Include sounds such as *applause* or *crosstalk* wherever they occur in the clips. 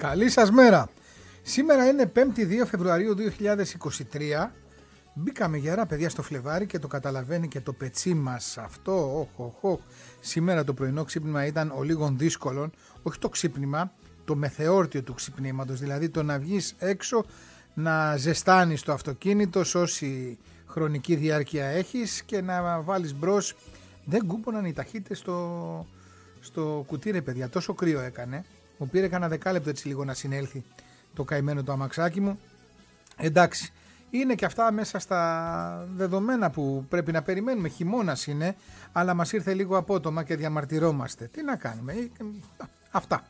Καλή σας μέρα. Σήμερα είναι 5η 2 Φεβρουαρίου 2023. Μπήκαμε γερά παιδιά στο Φλεβάρι και το καταλαβαίνει και το πετσί μας αυτό. Οχ, οχ, οχ. Σήμερα το πρωινό ξύπνημα ήταν ο λίγο δύσκολο. Όχι το ξύπνημα, το μεθεόρτιο του ξυπνήματος. Δηλαδή το να βγεις έξω να ζεστάνεις το αυτοκίνητο όση χρονική διάρκεια έχεις και να βάλεις μπρος. Δεν κούποναν οι ταχύτητες στο, στο κουτί ρε παιδιά. Τόσο κρύο έκανε. Μου πήρε κανένα δεκάλεπτο έτσι λίγο να συνέλθει το καημένο το αμαξάκι μου. Εντάξει, είναι και αυτά μέσα στα δεδομένα που πρέπει να περιμένουμε. Χειμώνας είναι, αλλά μας ήρθε λίγο απότομα και διαμαρτυρόμαστε. Τι να κάνουμε, ε, αυτά.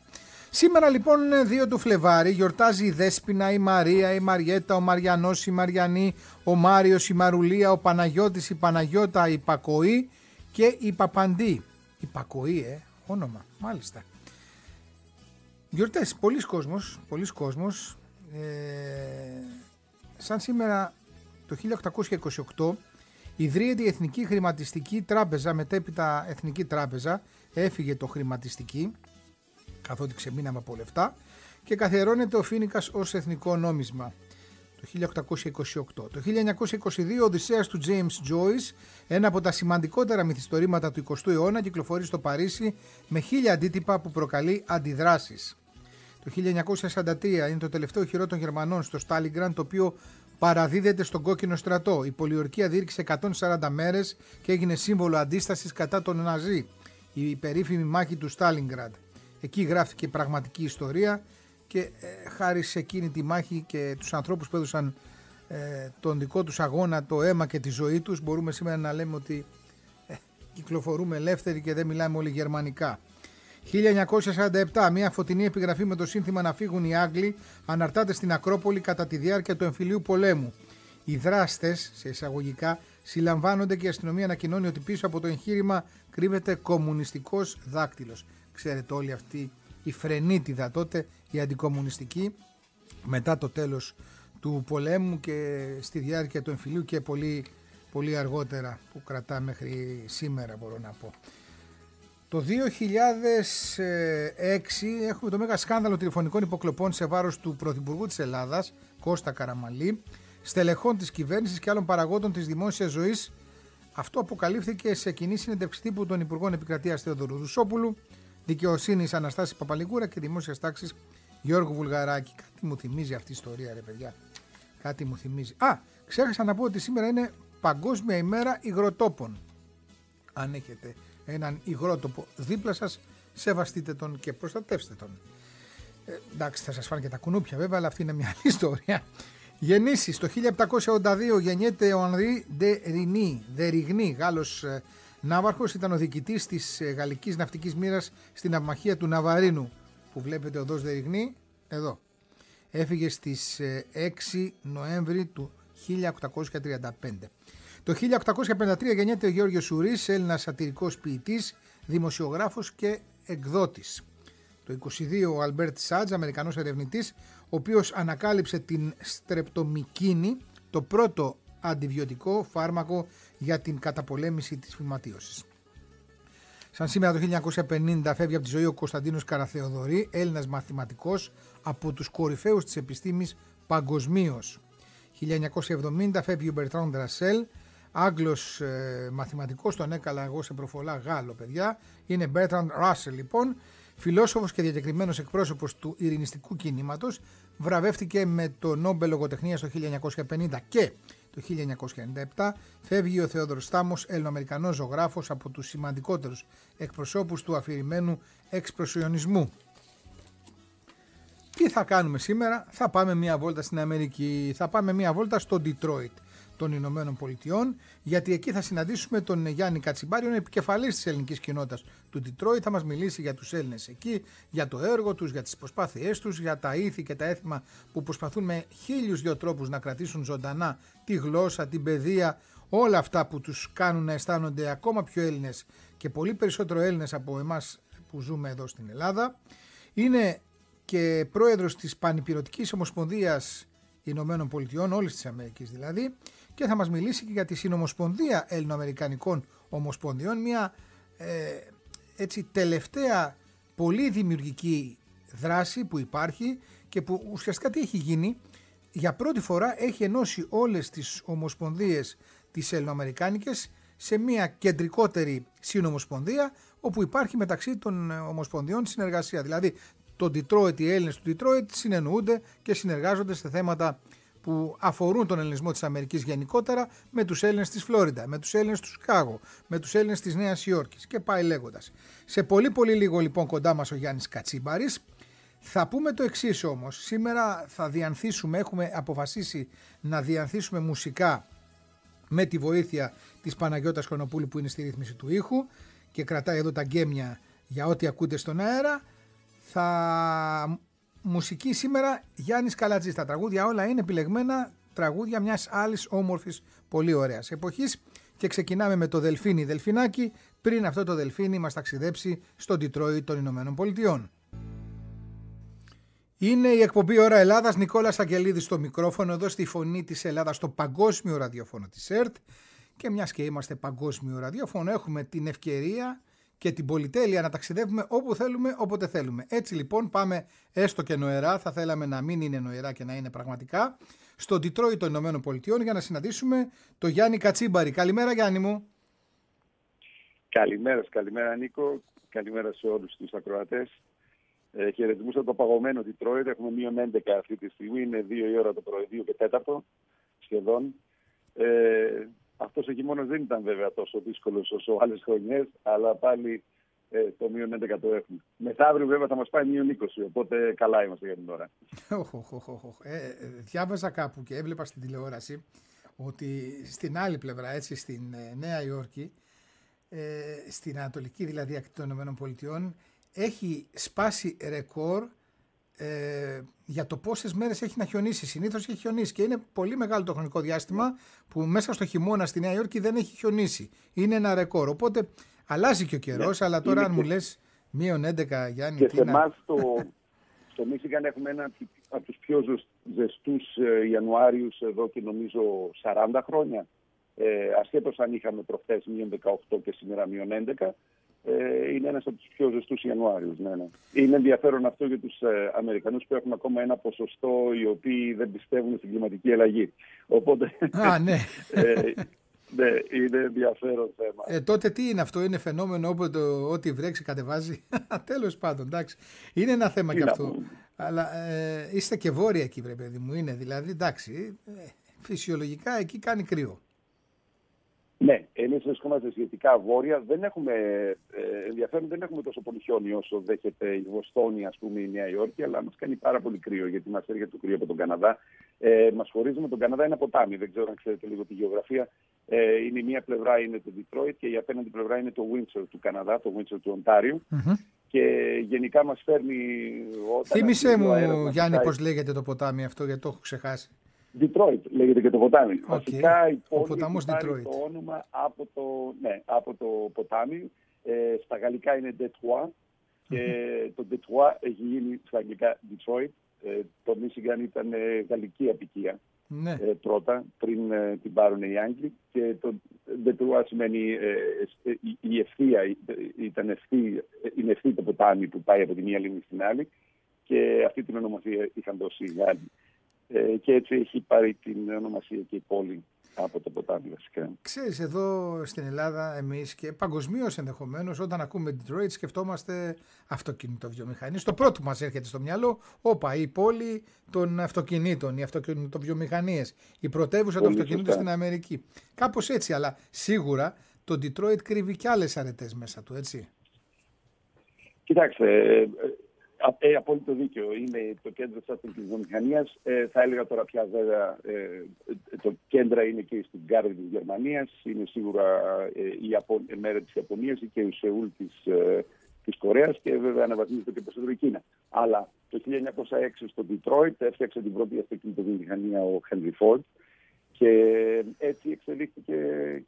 Σήμερα λοιπόν 2 του Φλεβάρι γιορτάζει η Δέσποινα, η Μαρία, η Μαριέτα, ο Μαριανός, η Μαριανή, ο Μάριος, η Μαρουλία, ο Παναγιώτης, η Παναγιώτα, η Πακοή και η Παπαντή. Η Πακοή, ε, όνομα, μάλιστα. Γιορτές, πολλοί κόσμος, πολλοί κόσμος. Ε, σαν σήμερα το 1828 ιδρύεται η Εθνική Χρηματιστική Τράπεζα, μετέπειτα Εθνική Τράπεζα, έφυγε το χρηματιστική, καθότι ξεμείναμε από λεφτά, και καθιερώνεται ο Φίνικας ως εθνικό νόμισμα το 1828. Το 1922 ο Οδυσσέας του James Joyce, ένα από τα σημαντικότερα μυθιστορήματα του 20ου αιώνα, κυκλοφορεί στο Παρίσι με χίλια αντίτυπα που προκαλεί αντιδράσεις. Το 1943 είναι το τελευταίο χειρό των Γερμανών στο Στάλιγκραντ, το οποίο παραδίδεται στον κόκκινο στρατό. Η πολιορκία διήρκησε 140 μέρες και έγινε σύμβολο αντίστασης κατά τον Ναζί. Η περίφημη μάχη του Στάλιγκραντ. Εκεί γράφτηκε πραγματική ιστορία και ε, χάρη σε εκείνη τη μάχη και τους ανθρώπους που έδωσαν ε, τον δικό τους αγώνα, το αίμα και τη ζωή τους μπορούμε σήμερα να λέμε ότι ε, κυκλοφορούμε ελεύθεροι και δεν μιλάμε όλοι γερμανικά. 1947, μια φωτεινή επιγραφή με το σύνθημα να φύγουν οι Άγγλοι αναρτάται στην Ακρόπολη κατά τη διάρκεια του εμφυλίου πολέμου. Οι δράστες, σε εισαγωγικά, συλλαμβάνονται και η αστυνομία ανακοινώνει ότι πίσω από το εγχείρημα κρύβεται κομμουνιστικός δάκτυλος. Ξέρετε όλοι αυτοί η φρενίτιδα τότε, η αντικομουνιστική, μετά το τέλος του πολέμου και στη διάρκεια του εμφυλίου και πολύ, πολύ αργότερα που κρατά μέχρι σήμερα μπορώ να πω. Το 2006 έχουμε το μέγα σκάνδαλο τηλεφωνικών υποκλοπών σε βάρος του Πρωθυπουργού της Ελλάδας, Κώστα Καραμαλή, στελεχών της κυβέρνησης και άλλων παραγόντων της δημόσιας ζωής. Αυτό αποκαλύφθηκε σε κοινή συνέντευξη τύπου των Υπουργών Επικρατείας Θεοδωρού Δουσόπουλου, Δικαιοσύνης Αναστάση Παπαλιγούρα και Δημόσιας Τάξης Γιώργου Βουλγαράκη. Κάτι μου θυμίζει αυτή η ιστορία, ρε παιδιά. Κάτι μου θυμίζει. Α, ξέχασα να πω ότι σήμερα είναι Παγκόσμια ημέρα υγροτόπων. Αν έχετε έναν υγρότοπο δίπλα σας, σεβαστείτε τον και προστατεύστε τον. Ε, εντάξει, θα σας φάνε και τα κουνούπια βέβαια, αλλά αυτή είναι μια άλλη ιστορία. Γεννήσεις, το 1782 γεννιέται ο Ανδρή Ντερινή, Δεριγνή, Γάλλος ε, ναύαρχος, ήταν ο διοικητής της ε, γαλλικής ναυτικής μοίρας στην αμμαχία του Ναβαρίνου, που βλέπετε οδός Δεριγνή, εδώ. Έφυγε στις 6 ε, Νοέμβρη του 1835. Το 1853 γεννιέται ο Γιώργος Σουρής, Έλληνας σατυρικός ποιητής, δημοσιογράφος και εκδότης. Το 22 ο Άλμπερτ Σατζ, Αμερικανός ερευνητής, ο οποίος ανακάλυψε την στρεπτομυκίνη, το πρώτο αντιβιωτικό φάρμακο για την καταπολέμηση της φυματίωσης. Σαν σήμερα το 1950 φεύγει από τη ζωή ο Κωνσταντίνος Καραθεοδωρή, Έλληνας μαθηματικός από τους κορυφαίους της επιστήμης παγκοσμίως. 1970 φεύγει ο Μπερτρόν Ρασέλ, Άγγλος ε, μαθηματικός, τον έκανα εγώ σε προφορά Γάλλο παιδιά, είναι Bertrand Russell λοιπόν, φιλόσοφος και διακεκριμένος εκπρόσωπος του ειρηνιστικού κινήματος, βραβεύτηκε με το Νόμπελ Λογοτεχνίας το 1950 και το 1997 φεύγει ο Θεόδωρος Στάμος, Ελληνοαμερικανός ζωγράφος από τους σημαντικότερους εκπροσώπους του αφηρημένου εξπροσιονισμού. Τι θα κάνουμε σήμερα, θα πάμε μια βόλτα στην Αμερική, θα πάμε μια βόλτα στο Detroit των Ηνωμένων Πολιτειών, γιατί εκεί θα συναντήσουμε τον Γιάννη Κατσιμπάρη, ο επικεφαλής της ελληνικής κοινότητας του Ντιτρόιτ. Θα μας μιλήσει για τους Έλληνες εκεί, για το έργο τους, για τις προσπάθειές τους, για τα ήθη και τα έθιμα που προσπαθούν με χίλιους δύο τρόπους να κρατήσουν ζωντανά τη γλώσσα, την παιδεία, όλα αυτά που τους κάνουν να αισθάνονται ακόμα πιο Έλληνες και πολύ περισσότερο Έλληνες από εμάς που ζούμε εδώ στην Ελλάδα. Είναι και πρόεδρος της Πανυπηρωτικής Ομοσπονδίας Ηνωμένων Πολιτειών, όλης της Αμερικής δηλαδή, και θα μας μιλήσει και για τη Συνομοσπονδία Ελληνοαμερικανικών Ομοσπονδιών, μια ε, έτσι τελευταία πολύ δημιουργική δράση που υπάρχει και που ουσιαστικά τι έχει γίνει. Για πρώτη φορά έχει ενώσει όλες τις ομοσπονδίες τις ελληνοαμερικάνικες σε μια κεντρικότερη συνομοσπονδία όπου υπάρχει μεταξύ των ομοσπονδιών συνεργασία. Δηλαδή το Detroit, οι Έλληνες του Detroit συνεννοούνται και συνεργάζονται σε θέματα που αφορούν τον ελληνισμό της Αμερικής γενικότερα με τους Έλληνες της Φλόριντα, με τους Έλληνες του Σικάγο, με τους Έλληνες της Νέας Υόρκης και πάει λέγοντας. Σε πολύ πολύ λίγο λοιπόν κοντά μας ο Γιάννης Κατσίμπαρης. Θα πούμε το εξής όμως, σήμερα θα διανθίσουμε, έχουμε αποφασίσει να διανθίσουμε μουσικά με τη βοήθεια της Παναγιώτας Χρονοπούλου που είναι στη ρύθμιση του ήχου και κρατάει εδώ τα γκέμια για ό,τι ακούτε στον αέρα. Θα μουσική σήμερα Γιάννης Καλατζής. Τα τραγούδια όλα είναι επιλεγμένα τραγούδια μιας άλλης όμορφης πολύ ωραίας εποχής και ξεκινάμε με το Δελφίνι Δελφινάκι πριν αυτό το Δελφίνι μας ταξιδέψει στο Ντιτρόι των Ηνωμένων Πολιτειών. Είναι η εκπομπή Ωρα Ελλάδας, Νικόλας Αγγελίδης στο μικρόφωνο εδώ στη φωνή της Ελλάδας στο παγκόσμιο ραδιόφωνο της ΕΡΤ και μιας και είμαστε παγκόσμιο ραδιόφωνο έχουμε την ευκαιρία και την πολυτέλεια να ταξιδεύουμε όπου θέλουμε, όποτε θέλουμε. Έτσι λοιπόν πάμε έστω και νοερά, θα θέλαμε να μην είναι νοερά και να είναι πραγματικά, στο Ντιτρόι των Ηνωμένων Πολιτειών για να συναντήσουμε το Γιάννη Κατσίμπαρη. Καλημέρα Γιάννη μου. Καλημέρα, καλημέρα Νίκο, καλημέρα σε όλους τους ακροατές. Ε, χαιρετισμούς από το παγωμένο Ντιτρόιτ, έχουμε μείον 11 αυτή τη στιγμή, είναι 2 η ώρα το πρωί, 2 και 4 σχεδόν. Ε, αυτός ο χειμώνας δεν ήταν βέβαια τόσο δύσκολος όσο άλλες χρονιές, αλλά πάλι ε, το μείον 11 το έχουμε. Μεθαύριο βέβαια θα μας πάει μείον 20, οπότε καλά είμαστε για την ώρα. ε, ε, διάβαζα κάπου και έβλεπα στην τηλεόραση ότι στην άλλη πλευρά, έτσι, στην ε, Νέα Υόρκη, ε, στην ανατολική δηλαδή ακτή των ΗΠΑ, έχει σπάσει ρεκόρ ε, για το πόσες μέρες έχει να χιονίσει. Συνήθως έχει χιονίσει και είναι πολύ μεγάλο το χρονικό διάστημα που μέσα στο χειμώνα στη Νέα Υόρκη δεν έχει χιονίσει. Είναι ένα ρεκόρ. Οπότε αλλάζει και ο καιρός, ναι. αλλά τώρα αν μου λες μείον 11 Γιάννη. Και σε εμάς το, στο Μίσιγαν έχουμε ένα από του πιο ζεστούς ε, Ιανουάριους εδώ και νομίζω 40 χρόνια. Ε, Ασχέτως αν είχαμε προχθές μείον 18 και σήμερα μείον 11 ε, είναι ένας από τους πιο ζεστούς Ιανουάριους. Ναι, ναι. Είναι ενδιαφέρον αυτό για τους ε, Αμερικανούς που έχουν ακόμα ένα ποσοστό οι οποίοι δεν πιστεύουν στην κλιματική αλλαγή. Οπότε, Α, ναι. *laughs* ε, ναι, είναι ενδιαφέρον θέμα. Ε, τότε τι είναι αυτό, είναι φαινόμενο όπου το, ό,τι βρέξει κατεβάζει; *laughs* Τέλος πάντων, εντάξει. Είναι ένα θέμα και αυτό. Αλλά ε, είστε και βόρεια εκεί, βρε παιδί μου. Είναι δηλαδή, εντάξει, ε, φυσιολογικά εκεί κάνει κρύο. Ναι, εμείς βρισκόμαστε σχετικά βόρεια. Δεν έχουμε ε, ενδιαφέρον, δεν έχουμε τόσο πολύ χιόνι όσο δέχεται η Βοστόνη, ας πούμε, η Νέα Υόρκη, αλλά μας κάνει πάρα πολύ κρύο γιατί μας έρχεται το κρύο από τον Καναδά. Ε, μας χωρίζει με τον Καναδά ένα ποτάμι. Δεν ξέρω αν ξέρετε λίγο τη γεωγραφία. Ε, είναι η μία πλευρά είναι το Detroit και η απέναντι πλευρά είναι το Windsor του Καναδά, το Windsor του ονταριου Και γενικά μας φέρνει. Θύμησε μου, Γιάννη, πώς λέγεται το ποτάμι αυτό, γιατί το έχω ξεχάσει. Detroit λέγεται και το ποτάμι. Okay. Βασικά η πόλη Ο έχει το όνομα από το, ναι, από το ποτάμι. Ε, στα γαλλικά είναι Detroit και το Detroit έχει γίνει στα αγγλικά Detroit. Ε, το Michigan ήταν ε, γαλλική απικία ναι. ε, πρώτα, πριν ε, την πάρουν οι Άγγλοι και το Detroit σημαίνει ε, ε, η ευθεία, ήταν ευθύ, είναι ευθύ το ποτάμι που πάει από τη μία λίμνη στην άλλη και αυτή την ονομασία είχαν δώσει οι Γάλλοι. Ε, και έτσι έχει πάρει την ονομασία και η πόλη από το ποτάμι βασικά. Ξέρεις, εδώ στην Ελλάδα εμείς και παγκοσμίως ενδεχομένως όταν ακούμε Detroit σκεφτόμαστε αυτοκινητοβιομηχανία. Στο πρώτο μας έρχεται στο μυαλό, όπα, η πόλη των αυτοκινήτων, οι αυτοκινητοβιομηχανίες, η πρωτεύουσα των αυτοκινήτων στην Αμερική. Κάπως έτσι, αλλά σίγουρα το Detroit κρύβει και άλλες αρετές μέσα του, έτσι. Κοιτάξτε, ε, απόλυτο δίκαιο. Είναι το κέντρο της αυτοκινητοβιομηχανία. Ε, θα έλεγα τώρα πια βέβαια ε, το κέντρο είναι και στην Γκάρδη της Γερμανίας. Είναι σίγουρα ε, η Απο, μέρα της Ιαπωνίας και η Σεούλ της ε, της Κορέας και βέβαια αναβαθμίζεται και περισσότερο η Κίνα. Αλλά το 1906 στο Detroit έφτιαξε την πρώτη αυτοκινητοβιομηχανία ο Henry Ford και έτσι εξελίχθηκε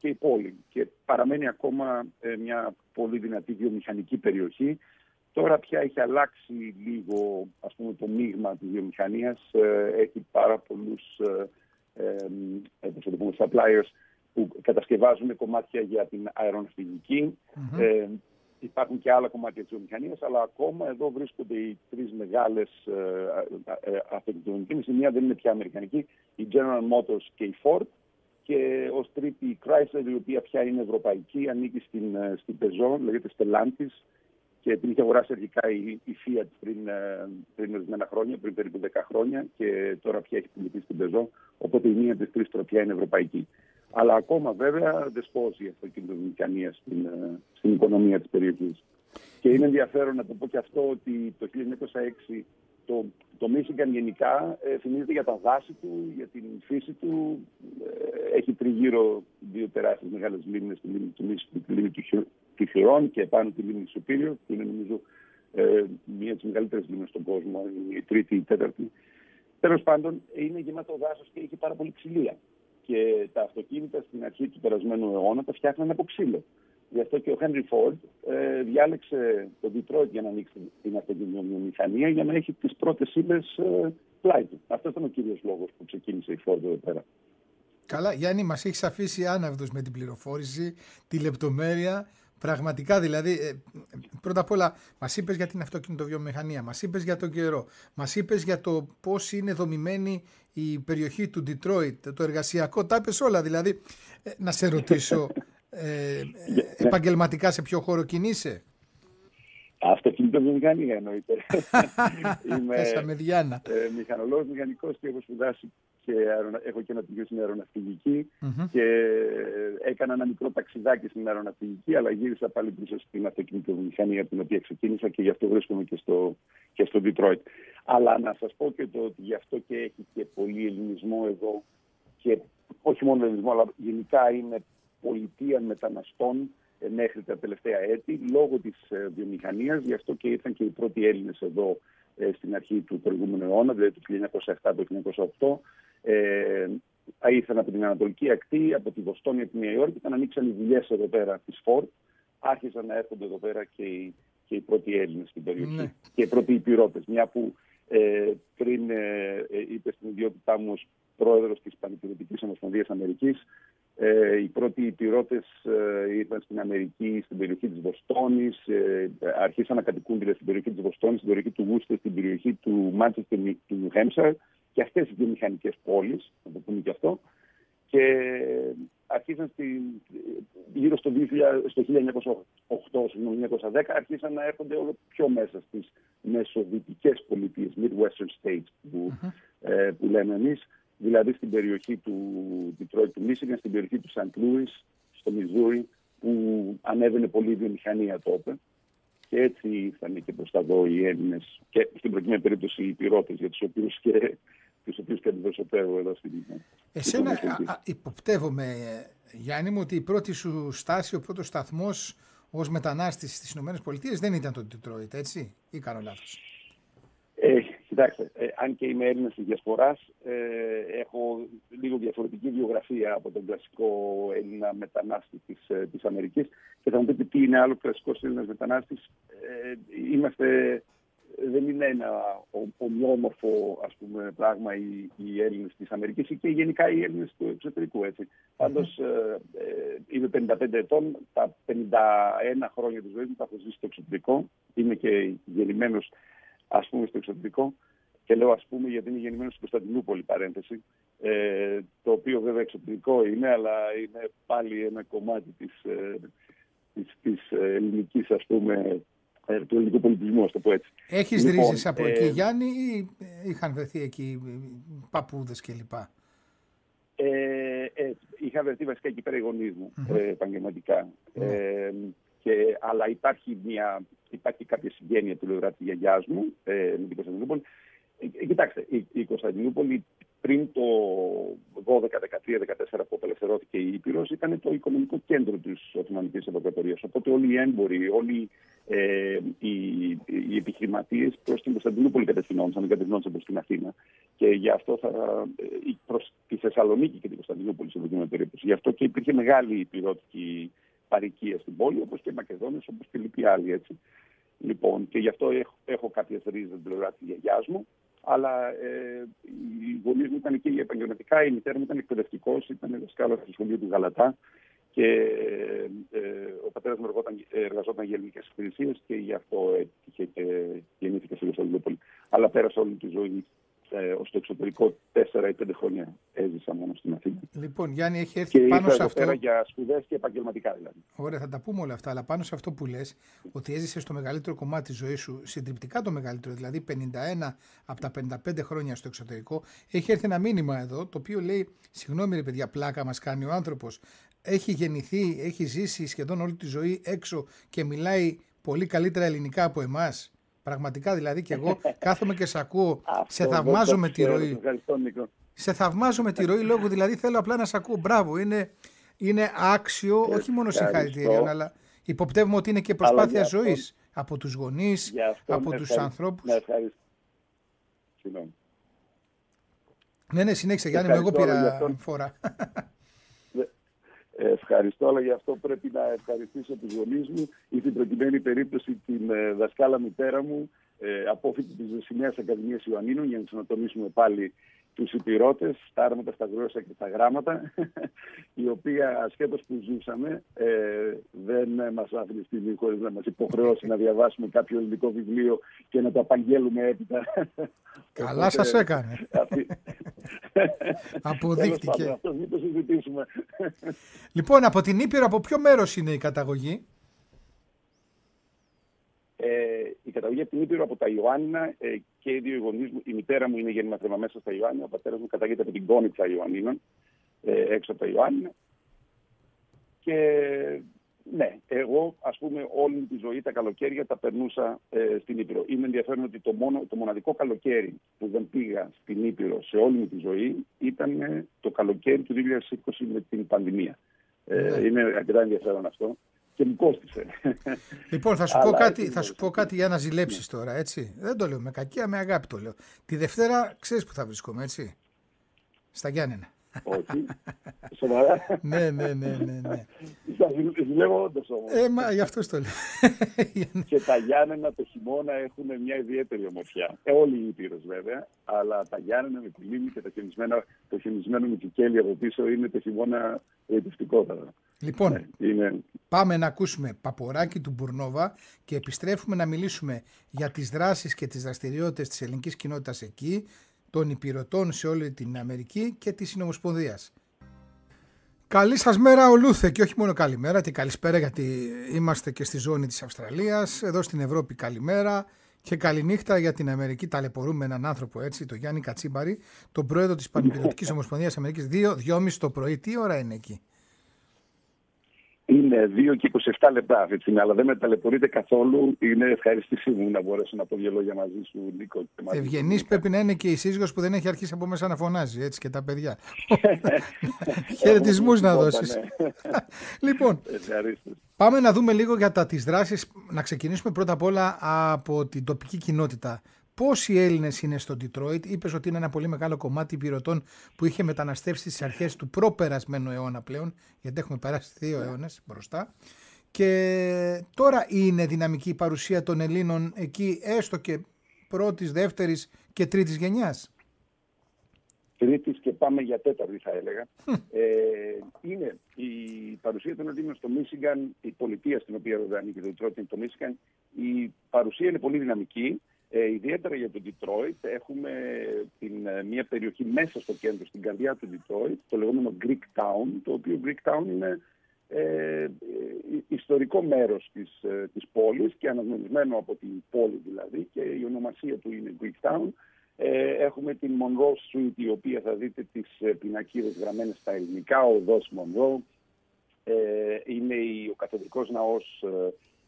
και η πόλη και παραμένει ακόμα ε, μια πολύ δυνατή βιομηχανική περιοχή Τώρα πια έχει αλλάξει λίγο ας πούμε, το μείγμα της βιομηχανίας. Ε, έχει πάρα πολλούς ε, ε, πούμε, suppliers που κατασκευάζουν κομμάτια για την αεροναυτιλική. Mm-hmm. Ε, υπάρχουν και άλλα κομμάτια της βιομηχανίας, αλλά ακόμα εδώ βρίσκονται οι τρεις μεγάλες ε, αυτοκινητοβιομηχανίες. Η μία δεν είναι πια αμερικανική, η General Motors και η Ford και ως τρίτη η Chrysler, η οποία πια είναι ευρωπαϊκή, ανήκει στην, στην Peugeot, λέγεται Stellantis, και την είχε αγοράσει αρχικά η, η Fiat πριν, ε, πριν ορισμένα χρόνια, πριν περίπου 10 χρόνια και τώρα πια έχει πουληθεί στην Peugeot, οπότε η μία της τρεις τροπιά είναι ευρωπαϊκή. Αλλά ακόμα βέβαια δεσπόζει η αυτοκινητοβιομηχανία στην, ε, στην οικονομία της περιοχής. Και είναι ενδιαφέρον να το πω και αυτό ότι το 1906 το, το Michigan γενικά ε, θυμίζεται για τα δάση του, για την φύση του. Ε, έχει τριγύρω δύο τεράστιες μεγάλες λίμνες, τη λίμνη του Michigan, τη λίμνη του, του Χιρών και πάνω τη λίμνη του Superior, που είναι νομίζω ε, μία από τις μεγαλύτερες λίμνες στον κόσμο, η τρίτη ή η τέταρτη. Τέλος πάντων, είναι γεμάτο δάσος και έχει πάρα πολύ ξυλία. Και τα αυτοκίνητα στην αρχή του περασμένου αιώνα τα φτιάχναν από ξύλο. Γι' αυτό και ο Χένρι Φόρντ ε, διάλεξε το Detroit για να ανοίξει την αυτοκινητομηχανία για να έχει τις πρώτες ύλε ε, πλάι του. Αυτός ήταν ο κύριος λόγος που ξεκίνησε η Ford εδώ πέρα. Καλά, Γιάννη, μας έχεις αφήσει άναυδος με την πληροφόρηση, τη λεπτομέρεια. Πραγματικά δηλαδή, ε, πρώτα απ' όλα, μας είπες για την αυτοκινητοβιομηχανία, μας είπες για τον καιρό, μας είπες για το πώς είναι δομημένη η περιοχή του Detroit, το εργασιακό, τα είπες όλα. Δηλαδή, ε, να σε ρωτήσω, ε, *laughs* επαγγελματικά σε ποιο χώρο κινείσαι; Αυτοκινητοβιομηχανία εννοείται. *laughs* Είμαι ε, μηχανολόγος μηχανικός και έχω σπουδάσει και έχω και ένα πτυχίο στην αεροναυτιλική και έκανα ένα μικρό ταξιδάκι στην αεροναυτιλική αλλά γύρισα πάλι πίσω στην αυτοκινητοβιομηχανία από την οποία ξεκίνησα και γι' αυτό βρίσκομαι και στο, και στο Detroit. Αλλά να σας πω και το ότι γι' αυτό και έχει και πολύ ελληνισμό εδώ και όχι μόνο ελληνισμό αλλά γενικά είναι πολιτεία μεταναστών ε, μέχρι τα τελευταία έτη λόγω της ε, βιομηχανίας. Γι' αυτό και ήρθαν και οι πρώτοι Έλληνες εδώ ε, στην αρχή του προηγούμενου αιώνα, δηλαδή του 1907-1908. Ε, ήρθαν από την Ανατολική Ακτή, από τη Βοστόνη, από τη Νέα Υόρκη, όταν ανοίξαν οι δουλειές εδώ πέρα της Ford, άρχισαν να έρχονται εδώ πέρα και οι, και οι πρώτοι Έλληνες στην περιοχή. Ναι. Και οι πρώτοι υπηρώτες. Μια που ε, πριν ε, είπε στην ιδιότητά μου ως πρόεδρος της Πανεπιστημιακής Ομοσπονδίας Αμερικής, ε, οι πρώτοι πυρώτες ε, ήρθαν στην Αμερική, στην περιοχή της Βοστόνης, ε, αρχίσαν να κατοικούν δηλαδή, στην περιοχή της Βοστόνης, στην περιοχή του Γούστε, στην περιοχή του Μάντσεστερ του Νιου και αυτές οι βιομηχανικές πόλεις, να το πούμε και αυτό, και αρχίσαν στη, γύρω στο, 2000, στο 1908, 1910, αρχίσαν να έρχονται όλο πιο μέσα στις μεσοδυτικές πολιτείες, Midwestern States που, ε, που λέμε εμείς, δηλαδή στην περιοχή του Detroit του Michigan, στην περιοχή του St. Louis, στο Missouri, που ανέβαινε πολύ η βιομηχανία τότε. Και έτσι ήρθαν και προς τα εδώ οι Έλληνες και στην προκειμένη περίπτωση οι πυρώτε, για τους οποίους και, τους οποίους και αντιπροσωπεύω εδώ στην Εσένα υποπτεύομαι, Γιάννη μου, ότι η πρώτη σου στάση, ο πρώτος σταθμός ως μετανάστης στις ΗΠΑ δεν ήταν το Detroit, έτσι, ή κάνω λάθος; Ε, κοιτάξτε, ε, αν και είμαι Έλληνας της διασποράς, ε, έχω λίγο διαφορετική βιογραφία από τον κλασικό Έλληνα μετανάστη της της ε, Αμερικής. Και θα μου πείτε τι είναι άλλο κλασικός Έλληνας μετανάστης. Ε, είμαστε, δεν είναι ένα ομοιόμορφο ας πούμε, πράγμα οι, οι Έλληνες της Αμερικής και γενικά οι Έλληνες του εξωτερικού. Έτσι. Πάντως, ε, ε, είμαι 55 ετών, τα 51 χρόνια της ζωής μου τα έχω ζήσει στο εξωτερικό. Είμαι και γεννημένος ας πούμε στο εξωτερικό και λέω ας πούμε γιατί είναι γεννημένος στην Κωνσταντινούπολη παρένθεση ε, το οποίο βέβαια εξωτερικό είναι αλλά είναι πάλι ένα κομμάτι της, ε, της, της ελληνικής ας πούμε ε, του ελληνικού πολιτισμού, ας το πω έτσι. Έχεις λοιπόν, από εκεί, Γιάννη, ή είχαν βρεθεί εκεί παππούδες κλπ; Ε, ε, είχα βρεθεί βασικά εκεί πέρα οι γονείς μου mm-hmm. ε, επαγγελματικά. Mm-hmm. Ε, και, αλλά υπάρχει, μια, υπάρχει κάποια συγγένεια του πλευρά της γιαγιάς μου ε, με την Κωνσταντινούπολη. Ε, κοιτάξτε, η, η Κωνσταντινούπολη πριν το 12, 13, 14 που απελευθερώθηκε η Ήπειρος ήταν το οικονομικό κέντρο της Οθωμανικής Αυτοκρατορίας. Οπότε όλοι οι έμποροι, όλοι ε, οι, οι επιχειρηματίες προς την Κωνσταντινούπολη κατευθυνόντουσαν, κατευθυνόντουσαν προς την Αθήνα. Και γι' αυτό θα, ε, προς τη Θεσσαλονίκη και την Κωνσταντινούπολη σε προκειμένη περίπτωση. Γι' αυτό και υπήρχε μεγάλη υπηρώτικη παροικία στην πόλη, όπως και Μακεδόνες, όπως και λοιποί άλλοι. Έτσι. Λοιπόν, και γι' αυτό έχω, έχω κάποιες ρίζες την πλευρά της γιαγιάς μου. Αλλά ε, οι γονείς μου ήταν εκεί επαγγελματικά. Η μητέρα μου ήταν εκπαιδευτικός, ήταν δασκάλας στο σχολείο του Γαλατά. και ε, ο πατέρας μου εργαζόταν για ελληνικές υπηρεσίες και γι' αυτό έτυχε και γεννήθηκε στη Βεσσαλονίκη. Αλλά πέρασε όλη τη ζωή ε, στο εξωτερικό τέσσερα ή πέντε χρόνια έζησα μόνο στην Αθήνα. Λοιπόν, Γιάννη, έχει έρθει και πάνω σε αυτό. Πέρα για σπουδές και επαγγελματικά δηλαδή. Ωραία, θα τα πούμε όλα αυτά. Αλλά πάνω σε αυτό που λες, ότι έζησες το μεγαλύτερο κομμάτι της ζωής σου, συντριπτικά το μεγαλύτερο, δηλαδή 51 από τα 55 χρόνια στο εξωτερικό, έχει έρθει ένα μήνυμα εδώ το οποίο λέει: Συγγνώμη, ρε παιδιά, πλάκα μας κάνει ο άνθρωπος. Έχει γεννηθεί, έχει ζήσει σχεδόν όλη τη ζωή έξω και μιλάει πολύ καλύτερα ελληνικά από εμάς. Πραγματικά δηλαδή και εγώ *laughs* κάθομαι και σε ακούω, σε θαυμάζω με τη ροή. Σε θαυμάζω με τη ροή λόγω δηλαδή θέλω απλά να σε ακούω. Μπράβο, είναι, είναι άξιο, όχι μόνο συγχαρητήριο, αλλά υποπτεύουμε ότι είναι και προσπάθεια ζωής από τους γονείς, από τους ανθρώπους. Ναι, ευχαριστώ. Ναι, ναι, συνέχισε Γιάννη, εγώ πήρα φορά. Ευχαριστώ, αλλά γι' αυτό πρέπει να ευχαριστήσω τους γονείς μου. Ή την προκειμένη περίπτωση την ε, δασκάλα μητέρα μου, ε, απόφοιτη της Δεσημαίας Ακαδημίας Ιωαννίνων, για να ξανατονίσουμε πάλι τους υπηρώτες, τα άρματα, στα γρόσα και τα γράμματα, *laughs* η οποία ασχέτως που ζούσαμε ε, δεν μας άφηνε στιγμή χωρίς να μας υποχρεώσει να διαβάσουμε κάποιο ελληνικό βιβλίο και να το απαγγέλουμε έπειτα. Καλά σας έκανε. *laughs* Αποδείχτηκε. Αυτό μην το συζητήσουμε. Λοιπόν, από την Ήπειρο, από ποιο μέρος είναι η καταγωγή; Ε, η καταγωγή από την Ήπειρο από τα Ιωάννινα ε, και οι δύο γονείς μου. Η μητέρα μου είναι γέννημα μέσα στα Ιωάννινα. Ο πατέρας μου καταγείται από την Κόνιτσα Ιωαννίνων, ε, έξω από τα Ιωάννινα. Και ναι, εγώ ας πούμε όλη τη ζωή τα καλοκαίρια τα περνούσα ε, στην Ήπειρο. Είναι ενδιαφέρον ότι το, μόνο, το μοναδικό καλοκαίρι που δεν πήγα στην Ήπειρο σε όλη μου τη ζωή ήταν ε, το καλοκαίρι του 2020 με την πανδημία. Ε, ναι. Είναι αρκετά ενδιαφέρον αυτό και μου κόστησε. Λοιπόν, θα σου, πω κάτι, θα σου πω κάτι για να ζηλέψεις τώρα, έτσι. Δεν το λέω με κακία, με αγάπη το λέω. Τη Δευτέρα ξέρεις που θα βρισκόμαι, έτσι. Στα Γιάννενα. Όχι. *laughs* Σοβαρά. ναι, ναι, ναι, ναι. ναι. Ζηλεύω όντως όμως. Ε, μα γι' αυτό το λέω. *laughs* και τα Γιάννενα το χειμώνα έχουν μια ιδιαίτερη ομορφιά. Ε, όλοι οι Ήπειρος βέβαια, αλλά τα Γιάννενα με τη λίμνη και το χειμισμένο, το χειμισμένο με κέλη από πίσω είναι το χειμώνα ερωτηστικότατα. Λοιπόν, ναι, είναι... πάμε να ακούσουμε παποράκι του Μπουρνόβα και επιστρέφουμε να μιλήσουμε για τις δράσεις και τις δραστηριότητες της ελληνικής κοινότητας εκεί, των υπηρετών σε όλη την Αμερική και της Συνομοσπονδίας. Καλή σας μέρα ολούθε και όχι μόνο καλημέρα και καλησπέρα γιατί είμαστε και στη ζώνη της Αυστραλίας, εδώ στην Ευρώπη καλημέρα και καληνύχτα για την Αμερική. Ταλαιπωρούμε έναν άνθρωπο έτσι, τον Γιάννη Κατσίμπαρη, τον πρόεδρο της Πανεπιστημιακής Ομοσπονδίας Αμερικής, 2-2.30 το πρωί. Τι ώρα είναι εκεί; Είναι 2 και 27 λεπτά αυτή τη στιγμή, αλλά δεν με ταλαιπωρείτε καθόλου. Είναι ευχαριστήσή μου να μπορέσω να πω δύο λόγια μαζί σου, Νίκο. Ευγενής πρέπει να είναι και η σύζυγος που δεν έχει αρχίσει από μέσα να φωνάζει, έτσι και τα παιδιά. *laughs* Χαιρετισμούς να δώσεις. Ναι. *laughs* λοιπόν, πάμε να δούμε λίγο για τα τις δράσεις. Να ξεκινήσουμε πρώτα απ' όλα από την τοπική κοινότητα. Πόσοι Έλληνες είναι στο Ντιτρόιτ, είπες ότι είναι ένα πολύ μεγάλο κομμάτι πυρωτών που είχε μεταναστεύσει στις αρχές του προπερασμένου αιώνα πλέον, γιατί έχουμε περάσει δύο αιώνες μπροστά. Και τώρα είναι δυναμική η παρουσία των Ελλήνων εκεί, έστω και πρώτης, δεύτερης και τρίτης γενιάς. Τρίτης και πάμε για τέταρτη, θα έλεγα. ε, είναι η παρουσία των Ελλήνων στο Μίσιγκαν, η πολιτεία στην οποία ανήκει το Ντιτρόιτ το Μίσιγκαν. Η παρουσία είναι πολύ δυναμική. Ε, ιδιαίτερα για το Detroit έχουμε την, ε, μια περιοχή μέσα στο κέντρο, στην καρδιά του Detroit, το λεγόμενο Greek Town, το οποίο Greek Town είναι ε, ε ιστορικό μέρος της, της πόλης και αναγνωρισμένο από την πόλη δηλαδή και η ονομασία του είναι Greek Town. έχουμε την Monroe Street η οποία θα δείτε τις πινακίδες γραμμένες στα ελληνικά, ο οδός Monroe. είναι ο καθεδρικός ναός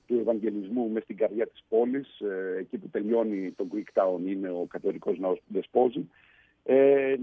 του Ευαγγελισμού μες στην καρδιά της πόλης, ε, εκεί που τελειώνει το Greek Town είναι ο καθολικός ναός που δεσπόζει. Ε,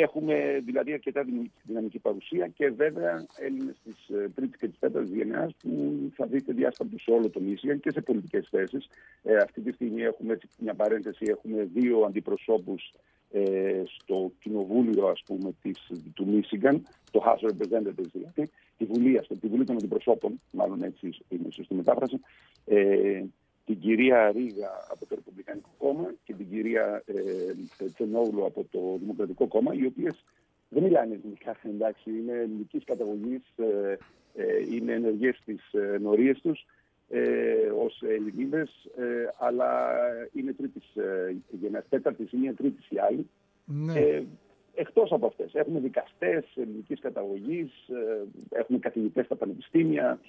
έχουμε δηλαδή αρκετά δυναμική παρουσία και βέβαια Έλληνες της ε, τρίτης και της τέταρτης γενιάς που θα δείτε διάστατους σε όλο το Μίσιγκαν και σε πολιτικές θέσεις. Ε, αυτή τη στιγμή έχουμε μια παρένθεση, έχουμε δύο αντιπροσώπους ε, στο κοινοβούλιο ας πούμε της, του Μίσιγκαν, το House of Representatives δηλαδή, τη Βουλή, αυτή, τη Βουλή των Αντιπροσώπων, μάλλον έτσι είναι η σωστή μετάφραση, ε, την κυρία Ρίγα από το Ρεπουμπλικανικό Κόμμα και την κυρία ε, Τσενόγλου από το Δημοκρατικό Κόμμα, οι οποίες δεν μιλάνε ελληνικά, εντάξει, είναι ελληνικής καταγωγής, ε, ε, είναι ενεργές στις ε, νορίε τους ε, ως Ελληνίδες, ε, αλλά είναι τρίτης ε, γενιά. Τέταρτης ή μια τρίτη η άλλη. Ναι. Ε, Εκτός από αυτές, έχουμε δικαστές ελληνικής καταγωγής, ε, έχουμε καθηγητές στα πανεπιστήμια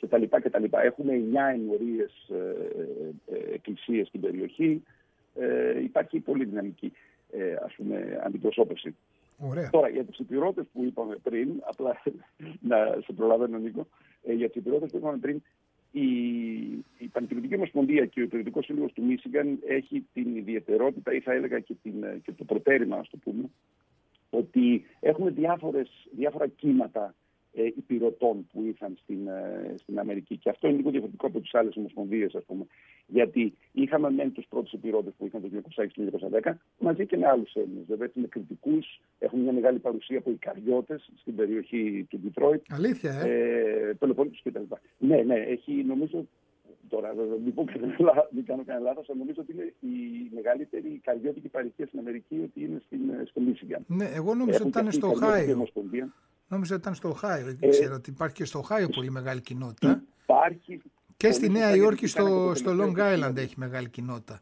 κτλ. κτλ. Έχουμε εννιά ενορίες ε, ε, εκκλησίες στην περιοχή. Ε, υπάρχει πολύ δυναμική ε, ας πούμε, αντιπροσώπευση. Ωραία. Τώρα, για τους υπηρώτες που είπαμε πριν, απλά *laughs* να σε προλαβαίνω, Νίκο, ε, για τους υπηρώτες που είπαμε πριν, η, η Πανεπιστημιακή Ομοσπονδία και ο Υπηρετικός Σύλλογος του Μίσιγκαν έχει την ιδιαιτερότητα, ή θα έλεγα και, την, και το προτέρημα, ας το πούμε, ότι έχουμε διάφορες, διάφορα κύματα ε, υπηρωτών που ήρθαν στην, ε, στην Αμερική. Και αυτό είναι λίγο διαφορετικό από τις άλλες ομοσπονδίες, ας πούμε. Γιατί είχαμε μεν τους πρώτους υπηρώτε που ήρθαν το 1906-1910 μαζί και με άλλους Έλληνες. Βέβαια, έτσι με κριτικούς. Έχουμε μια μεγάλη παρουσία από Ικαριώτε στην περιοχή του Ντιτρόιτ. Αλήθεια, ε; ε κτλ. Ναι, ναι, έχει νομίζω τώρα, δεν πω δεν κάνω κανένα λάθος, αλλά νομίζω ότι είναι η μεγαλύτερη καρδιώτικη παροικία στην Αμερική ότι είναι στην, στο Μίσιγκαν. Ναι, εγώ νόμιζα ότι ήταν στο Χάιο. Νόμιζα ότι ήταν στο Οχάιο. Δεν ε, ξέρω ότι υπάρχει και στο Οχάιο πολύ μεγάλη κοινότητα. Υπάρχει. Και στη Νέα Υόρκη, στο, στο Long Island έχει μεγάλη κοινότητα.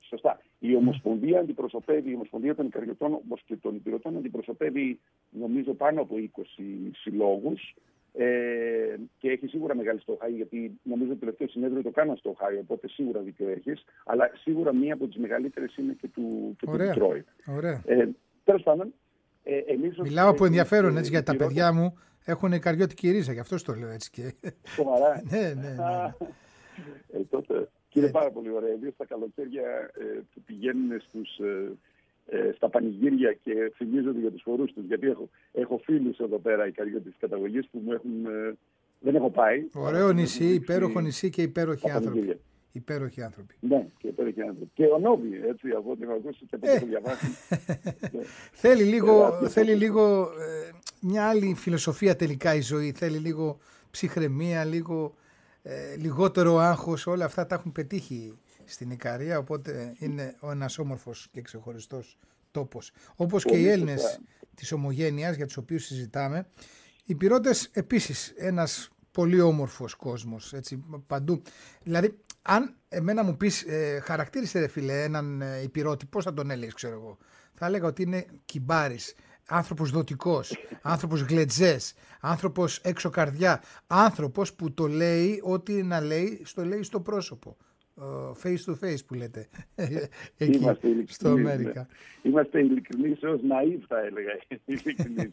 Σωστά. Η Ομοσπονδία αντιπροσωπεύει, η Ομοσπονδία των Ικαριωτών όπως και των Υπηρωτών αντιπροσωπεύει νομίζω πάνω από 20 συλλόγους. Ε, και έχει σίγουρα μεγάλη στο Οχάιο, γιατί νομίζω το τελευταίο συνέδριο το κάναν στο Οχάιο, οπότε σίγουρα δίκιο έχεις. Αλλά σίγουρα μία από τις μεγαλύτερες είναι και του, και του Ωραία. Ε, Τέλος πάντων, ε, εμείς Μιλάω από ενδιαφέρον έτσι, για τα παιδιά μου. Έχουν καριώτικη ρίζα, γι' αυτό το λέω έτσι. Και... Σοβαρά. *laughs* ναι, ναι, ναι. ε, τότε, κύριε πάρα πολύ ωραία. Εμείς στα καλοκαίρια ε, που πηγαίνουν στους, ε, ε, στα πανηγύρια και θυμίζονται για τους φορούς τους. Γιατί έχω, έχω φίλους εδώ πέρα οι καριώτες καταγωγής που μου έχουν... Ε, δεν έχω πάει. Ωραίο νησί, υπέροχο νησί και υπέροχοι άνθρωποι. Υπέροχοι άνθρωποι. Ναι, και υπέροχοι άνθρωποι. Και ο Νόβι, έτσι, από ό,τι έχω ακούσει και από ό,τι έχω διαβάσει. θέλει λίγο, θέλει λίγο ε, μια άλλη φιλοσοφία τελικά η ζωή. Θέλει λίγο ψυχραιμία, λίγο ε, λιγότερο άγχος. Όλα αυτά τα έχουν πετύχει στην Ικαρία, οπότε είναι ο ένας όμορφος και ξεχωριστός τόπος. Όπως και οι Έλληνες της ομογένειας για τους οποίους συζητάμε. Οι πυρώτες επίσης ένας πολύ όμορφος κόσμος, έτσι, παντού. Δηλαδή, αν εμένα μου πεις, ε, χαρακτήρισε ρε φίλε έναν ε, υπηρώτη, πώς θα τον έλεγες ξέρω εγώ. Θα έλεγα ότι είναι κυμπάρης, άνθρωπος δοτικός, άνθρωπος γλετζές, άνθρωπος έξω καρδιά, άνθρωπος που το λέει ό,τι να λέει, στο λέει στο πρόσωπο. face to face που λέτε *laughs* εκεί Είμαστε στο Αμέρικα. Ναι. Είμαστε ειλικρινείς ως ναΐβ θα έλεγα *laughs* ειλικρινείς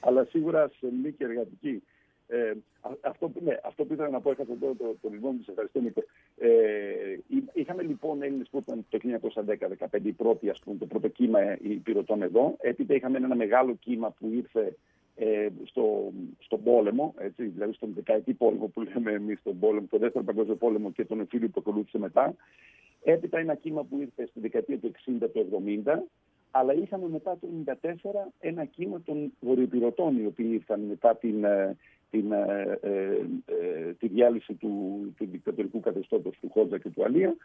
αλλά σίγουρα σε και εργατική. Ε, αυτό, ναι, αυτό που ήθελα να πω, έχασα τώρα το, το, το μου, σε ευχαριστώ Νίκο. Ε, είχαμε λοιπόν Έλληνες που ήταν το 1910-2015 η πρώτη, ας πούμε, το πρώτο κύμα υπηρωτών εδώ. Έπειτα είχαμε ένα μεγάλο κύμα που ήρθε ε, στο, στον πόλεμο, έτσι, δηλαδή στον δεκαετή πόλεμο που λέμε εμείς τον πόλεμο, τον δεύτερο παγκόσμιο πόλεμο και τον εμφύλιο που ακολούθησε μετά. Έπειτα ένα κύμα που ήρθε στη δεκαετία του 60 του 70 αλλά είχαμε μετά το 1994 ένα κύμα των βορειοπυρωτών οι οποίοι ήρθαν μετά την, ε, την, ε, ε, ε, τη διάλυση του, του δικτατορικού καθεστώτος του Χότζα και του Αλία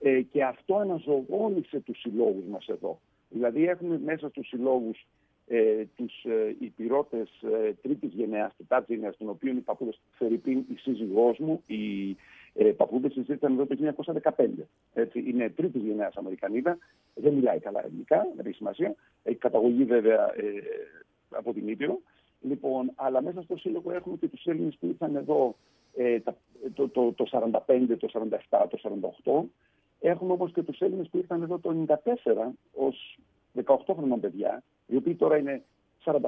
ε, και αυτό αναζωογόνησε τους συλλόγους μας εδώ. Δηλαδή έχουμε μέσα στους συλλόγους ε, τους ε, υπηρώτες ε, τρίτης γενεάς, τετάρτης γενεάς, των οποίων οι παππούδες Φερρυπίν, η σύζυγός μου, οι ε, παππούδες ήρθαν εδώ το 1915. Έτσι, είναι τρίτης γενεάς Αμερικανίδα, δεν μιλάει καλά ελληνικά, δεν έχει σημασία, έχει καταγωγή βέβαια ε, από την Ήπειρο. Λοιπόν, αλλά μέσα στο σύλλογο έχουμε και τους Έλληνες που ήρθαν εδώ ε, το, το, το 45, το 47, το 48. Έχουμε όμως και τους Έλληνες που ήρθαν εδώ το 94 ως 18 χρονών παιδιά, οι οποίοι τώρα είναι 45,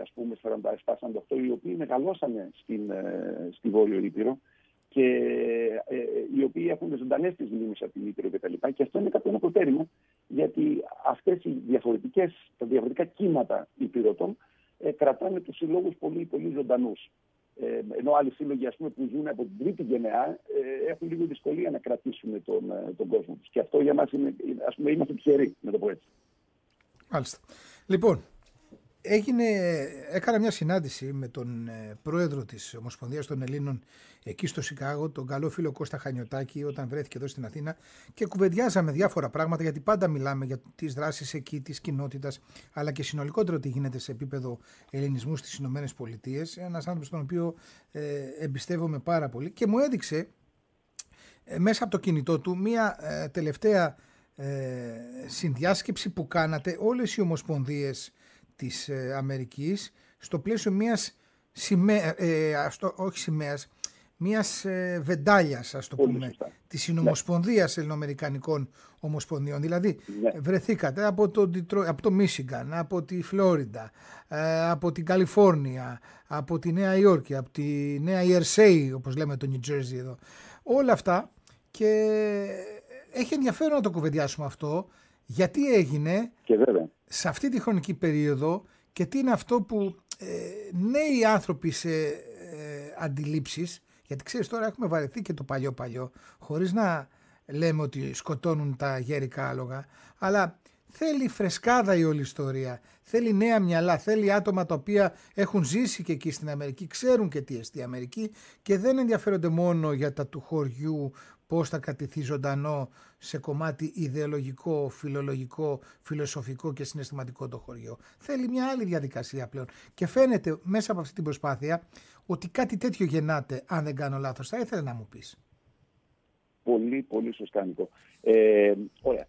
ας πούμε, 47, 48, οι οποίοι μεγαλώσανε στην, ε, στη Βόρειο Ήπειρο και ε, οι οποίοι έχουν ζωντανές τις μνήμες από την Ήπειρο κτλ. Και, και αυτό είναι κάποιο ένα προτέρημα, γιατί αυτές οι διαφορετικές, τα διαφορετικά κύματα υπηρετών ε, κρατάνε τους συλλόγους πολύ, πολύ ζωντανούς. Ε, ενώ άλλοι σύλλογοι ας πούμε, που ζουν από την τρίτη γενεά ε, έχουν λίγο δυσκολία να κρατήσουν τον, ε, τον κόσμο τους. Και αυτό για μας είναι, ας πούμε, είμαστε τυχεροί, να το πω έτσι. Μάλιστα. Λοιπόν, έγινε, έκανα μια συνάντηση με τον πρόεδρο της Ομοσπονδίας των Ελλήνων εκεί στο Σικάγο, τον καλό φίλο Κώστα Χανιωτάκη, όταν βρέθηκε εδώ στην Αθήνα και κουβεντιάζαμε διάφορα πράγματα γιατί πάντα μιλάμε για τις δράσεις εκεί της κοινότητας αλλά και συνολικότερο τι γίνεται σε επίπεδο ελληνισμού στις Ηνωμένες Πολιτείες. Ένας άνθρωπος τον οποίο ε, εμπιστεύομαι πάρα πολύ και μου έδειξε ε, μέσα από το κινητό του μία ε, τελευταία ε, συνδιάσκεψη που κάνατε όλες οι ομοσπονδίες της ε, Αμερικής στο πλαίσιο μιας σημαία, όχι σημαίας, μιας ε, βεντάλιας, ας το πούμε, της Συνομοσπονδίας ναι. Ελληνοαμερικανικών Ομοσπονδιών. Δηλαδή, ναι. βρεθήκατε από το, από το Μίσιγκαν, από τη Φλόριντα, από την Καλιφόρνια, από τη Νέα Υόρκη, από τη Νέα Ιερσέη, όπως λέμε το New Jersey εδώ. Όλα αυτά και έχει ενδιαφέρον να το κουβεντιάσουμε αυτό, γιατί έγινε και σε αυτή τη χρονική περίοδο και τι είναι αυτό που ε, νέοι άνθρωποι σε ε, αντιλήψεις, γιατί ξέρεις τώρα έχουμε βαρεθεί και το παλιό παλιό, χωρίς να λέμε ότι σκοτώνουν τα γέρικα άλογα, αλλά θέλει φρεσκάδα η όλη ιστορία, θέλει νέα μυαλά, θέλει άτομα τα οποία έχουν ζήσει και εκεί στην Αμερική, ξέρουν και τι εστί Αμερική και δεν ενδιαφέρονται μόνο για τα του χωριού πώς θα κατηθεί ζωντανό σε κομμάτι ιδεολογικό, φιλολογικό, φιλοσοφικό και συναισθηματικό το χωριό. Θέλει μια άλλη διαδικασία πλέον. Και φαίνεται μέσα από αυτή την προσπάθεια ότι κάτι τέτοιο γεννάται, αν δεν κάνω λάθος. Θα ήθελα να μου πεις. Πολύ, πολύ σωστά, Νίκο. Ε, ωραία.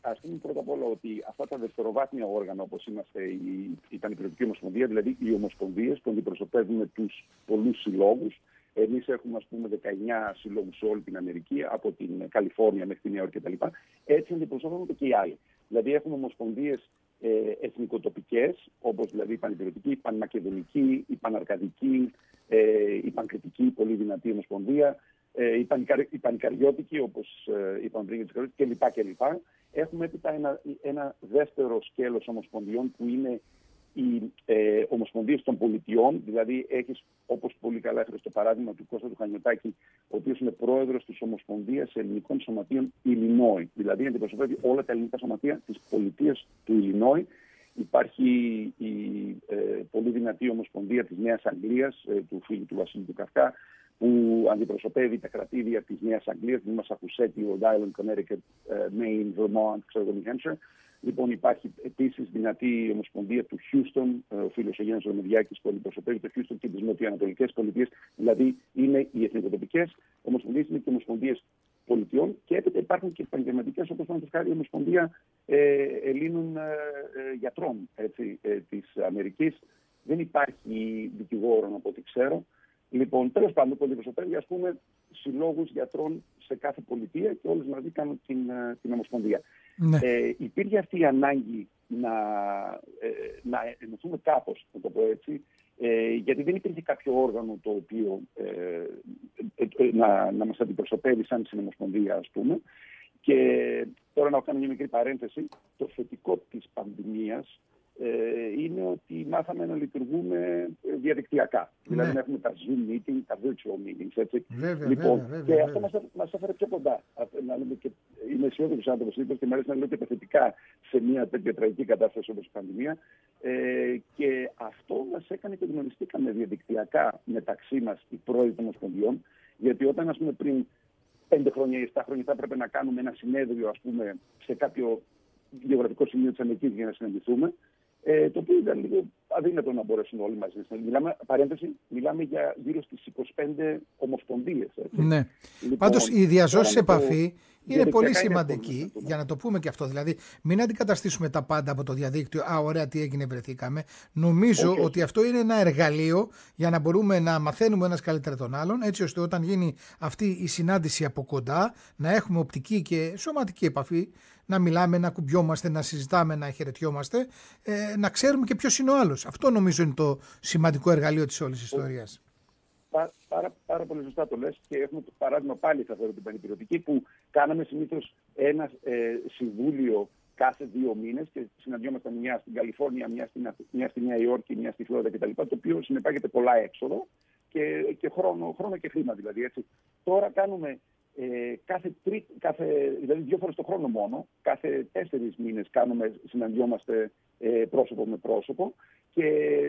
Ας πούμε πρώτα απ' όλα ότι αυτά τα δευτεροβάθμια όργανα, όπως είμαστε η, η Πανεπιστημιακή Ομοσπονδία, δηλαδή οι Ομοσπονδίες που αντιπροσωπεύουν τους πολλούς συλλόγους, Εμείς έχουμε, ας πούμε, 19 συλλόγους σε όλη την Αμερική, από την Καλιφόρνια μέχρι την Νέα Υόρκη κτλ. Έτσι αντιπροσωπεύονται και οι άλλοι. Δηλαδή, έχουμε ομοσπονδίες ε, εθνικοτοπικές, όπως δηλαδή η Πανεπιστημιακή, η Πανμακεδονική, η Παναρκαδική, ε, η Πανκριτική, πολύ δυνατή ομοσπονδία, ε, η, Πανικαρ, η Πανικαριώτικη, όπως ε, είπαμε πριν, κλπ. κλπ. Έχουμε έπειτα ένα, ένα δεύτερο σκέλος ομοσπονδιών που είναι οι ε, Ομοσπονδίες των Πολιτειών, δηλαδή έχεις, όπως πολύ καλά έφερες στο παράδειγμα του Κώστα του Χανιωτάκη, ο οποίος είναι πρόεδρος της Ομοσπονδίας Ελληνικών Σωματείων Ιλινόη, δηλαδή αντιπροσωπεύει όλα τα ελληνικά σωματεία της πολιτείας του Ιλινόη. Υπάρχει η ε, πολύ δυνατή Ομοσπονδία της Νέας Αγγλίας, ε, του φίλου του Βασίλη του Καυκά, που αντιπροσωπεύει τα κρατήδια της Νέας Αγγλίας, τη Μασαχουσέτη, Rhode Island, Connecticut, ε, Maine, Vermont, ξέρω New Hampshire. Λοιπόν, υπάρχει επίσης δυνατή ομοσπονδία του Χιούστον, ο φίλος ο Γιάννης Ρομεδιάκης που αντιπροσωπεύει το Χιούστον και τις νοτιοανατολικές πολιτείες. Δηλαδή, είναι οι εθνικοτοπικές ομοσπονδίες, είναι και ομοσπονδίες πολιτιών. Και έπειτα υπάρχουν και επαγγελματικές, όπως το χάρη η Ομοσπονδία ε, Ελλήνων ε, ε Γιατρών ε, της Αμερικής. Δεν υπάρχει δικηγόρο, από ό,τι ξέρω. Λοιπόν, τέλος πάντων, που αντιπροσωπεύει, ας πούμε, συλλόγους γιατρών σε κάθε πολιτεία και όλε μαζί κάνουν την, ε, την Ομοσπονδία. Ναι. Ε, υπήρχε αυτή η ανάγκη να, ε, να ενωθούμε κάπως, να το πω έτσι, ε, γιατί δεν υπήρχε κάποιο όργανο το οποίο ε, ε, ε να, να μας αντιπροσωπεύει σαν συνομοσπονδία, ας πούμε. Και τώρα να κάνω μια μικρή παρένθεση, το θετικό της πανδημίας ε, είναι ότι μάθαμε να λειτουργούμε ε, διαδικτυακά. Ναι. Δηλαδή να έχουμε τα Zoom meetings, τα virtual meetings. Έτσι. Βέβαια, λοιπόν, βέβαια, βέβαια, και βέβαια. αυτό μας, μας έφερε πιο κοντά. Να λέμε και, είμαι αισιόδοξος άνθρωπος λοιπόν, και μου αρέσει να λέω και τα θετικά σε μια τέτοια τραγική κατάσταση όπως η πανδημία. Ε, και αυτό μας έκανε και γνωριστήκαμε διαδικτυακά μεταξύ μας οι πρόεδροι των Ομοσπονδιών. Γιατί όταν, ας πούμε, πριν πέντε χρόνια ή 7 χρόνια θα έπρεπε να κάνουμε ένα συνέδριο, ας πούμε, σε κάποιο γεωγραφικό σημείο της Αμερικής για να συναντηθούμε, ε, το οποίο ήταν λίγο αδύνατο να μπορέσουν όλοι μαζί να Μιλάμε, παρένθεση, μιλάμε για γύρω στις 25 ομοσπονδίες. Ναι. Λοιπόν, Πάντως η διαζώση επαφή είναι πολύ σημαντική, για να το πούμε και αυτό. Δηλαδή, μην αντικαταστήσουμε τα πάντα από το διαδίκτυο. Α, ωραία, τι έγινε, βρεθήκαμε. Νομίζω ότι αυτό είναι ένα εργαλείο για να μπορούμε να μαθαίνουμε ένας καλύτερα τον άλλον, έτσι ώστε όταν γίνει αυτή η συνάντηση από κοντά, να έχουμε οπτική και σωματική επαφή, να μιλάμε, να κουμπιόμαστε, να συζητάμε, να χαιρετιόμαστε, ε, να ξέρουμε και ποιος είναι ο άλλος. Αυτό νομίζω είναι το σημαντικό εργαλείο της όλης ιστορίας. Πάρα, πάρα, πολύ σωστά το λες και έχουμε το παράδειγμα πάλι θα φέρω την πανεπιστημιακή που κάναμε συνήθως ένα ε, συμβούλιο κάθε δύο μήνες και συναντιόμασταν μια στην Καλιφόρνια, μια στην, μια στη Νέα Υόρκη, μια στη Φλόριδα κτλ. Το οποίο συνεπάγεται πολλά έξοδο και, και χρόνο, χρόνο και χρήμα δηλαδή. Έτσι. Τώρα κάνουμε ε, κάθε, τρί, κάθε, δηλαδή δύο φορές το χρόνο μόνο, κάθε τέσσερις μήνες κάνουμε, συναντιόμαστε ε, πρόσωπο με πρόσωπο και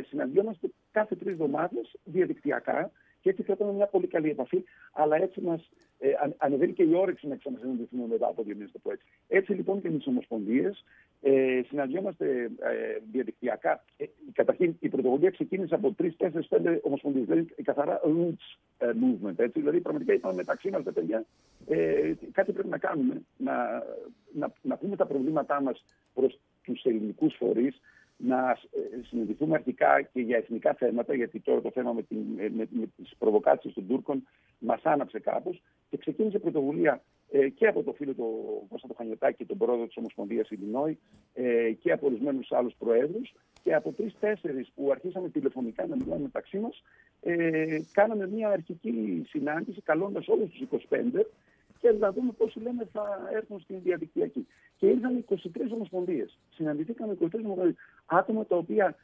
συναντιόμαστε κάθε τρεις εβδομάδες διαδικτυακά και έτσι κρατάμε μια πολύ καλή επαφή, αλλά έτσι μας ε, ανεβαίνει και η όρεξη να ξανασυναντηθούμε μετά από δύο μήνες το πω έτσι. Έτσι λοιπόν και με τις ομοσπονδίες ε, συναντιόμαστε ε, διαδικτυακά. Ε, καταρχήν η πρωτοβουλία ξεκίνησε από τρεις, τέσσερις, πέντε ομοσπονδίες, δηλαδή καθαρά roots ε, movement. Έτσι. Δηλαδή πραγματικά είπαμε μεταξύ μας τα παιδιά ε, κάτι πρέπει να κάνουμε, να, να, να πούμε τα προβλήματά μας προς τους ελληνικούς φορείς, να ε, συνειδηθούμε αρχικά και για εθνικά θέματα, γιατί τώρα το θέμα με, την, με, με τις προβοκάτσες των Τούρκων μας άναψε κάπως και ξεκίνησε πρωτοβουλία ε, και από το φίλο του Κώστα το Χανιωτάκη, τον πρόεδρο της Ομοσπονδίας Ιλινόη ε, και από ορισμένους άλλους προέδρους και από τρει-τέσσερι που αρχίσαμε τηλεφωνικά να μιλάμε μεταξύ μας ε, κάναμε μια αρχική συνάντηση καλώντας όλους τους 25 και να δούμε πόσοι λένε θα έρθουν στην διαδικτυακή. Και ήρθαν 23 ομοσπονδίες. Συναντηθήκαμε 23 ομοσπονδίες. Άτομα τα οποία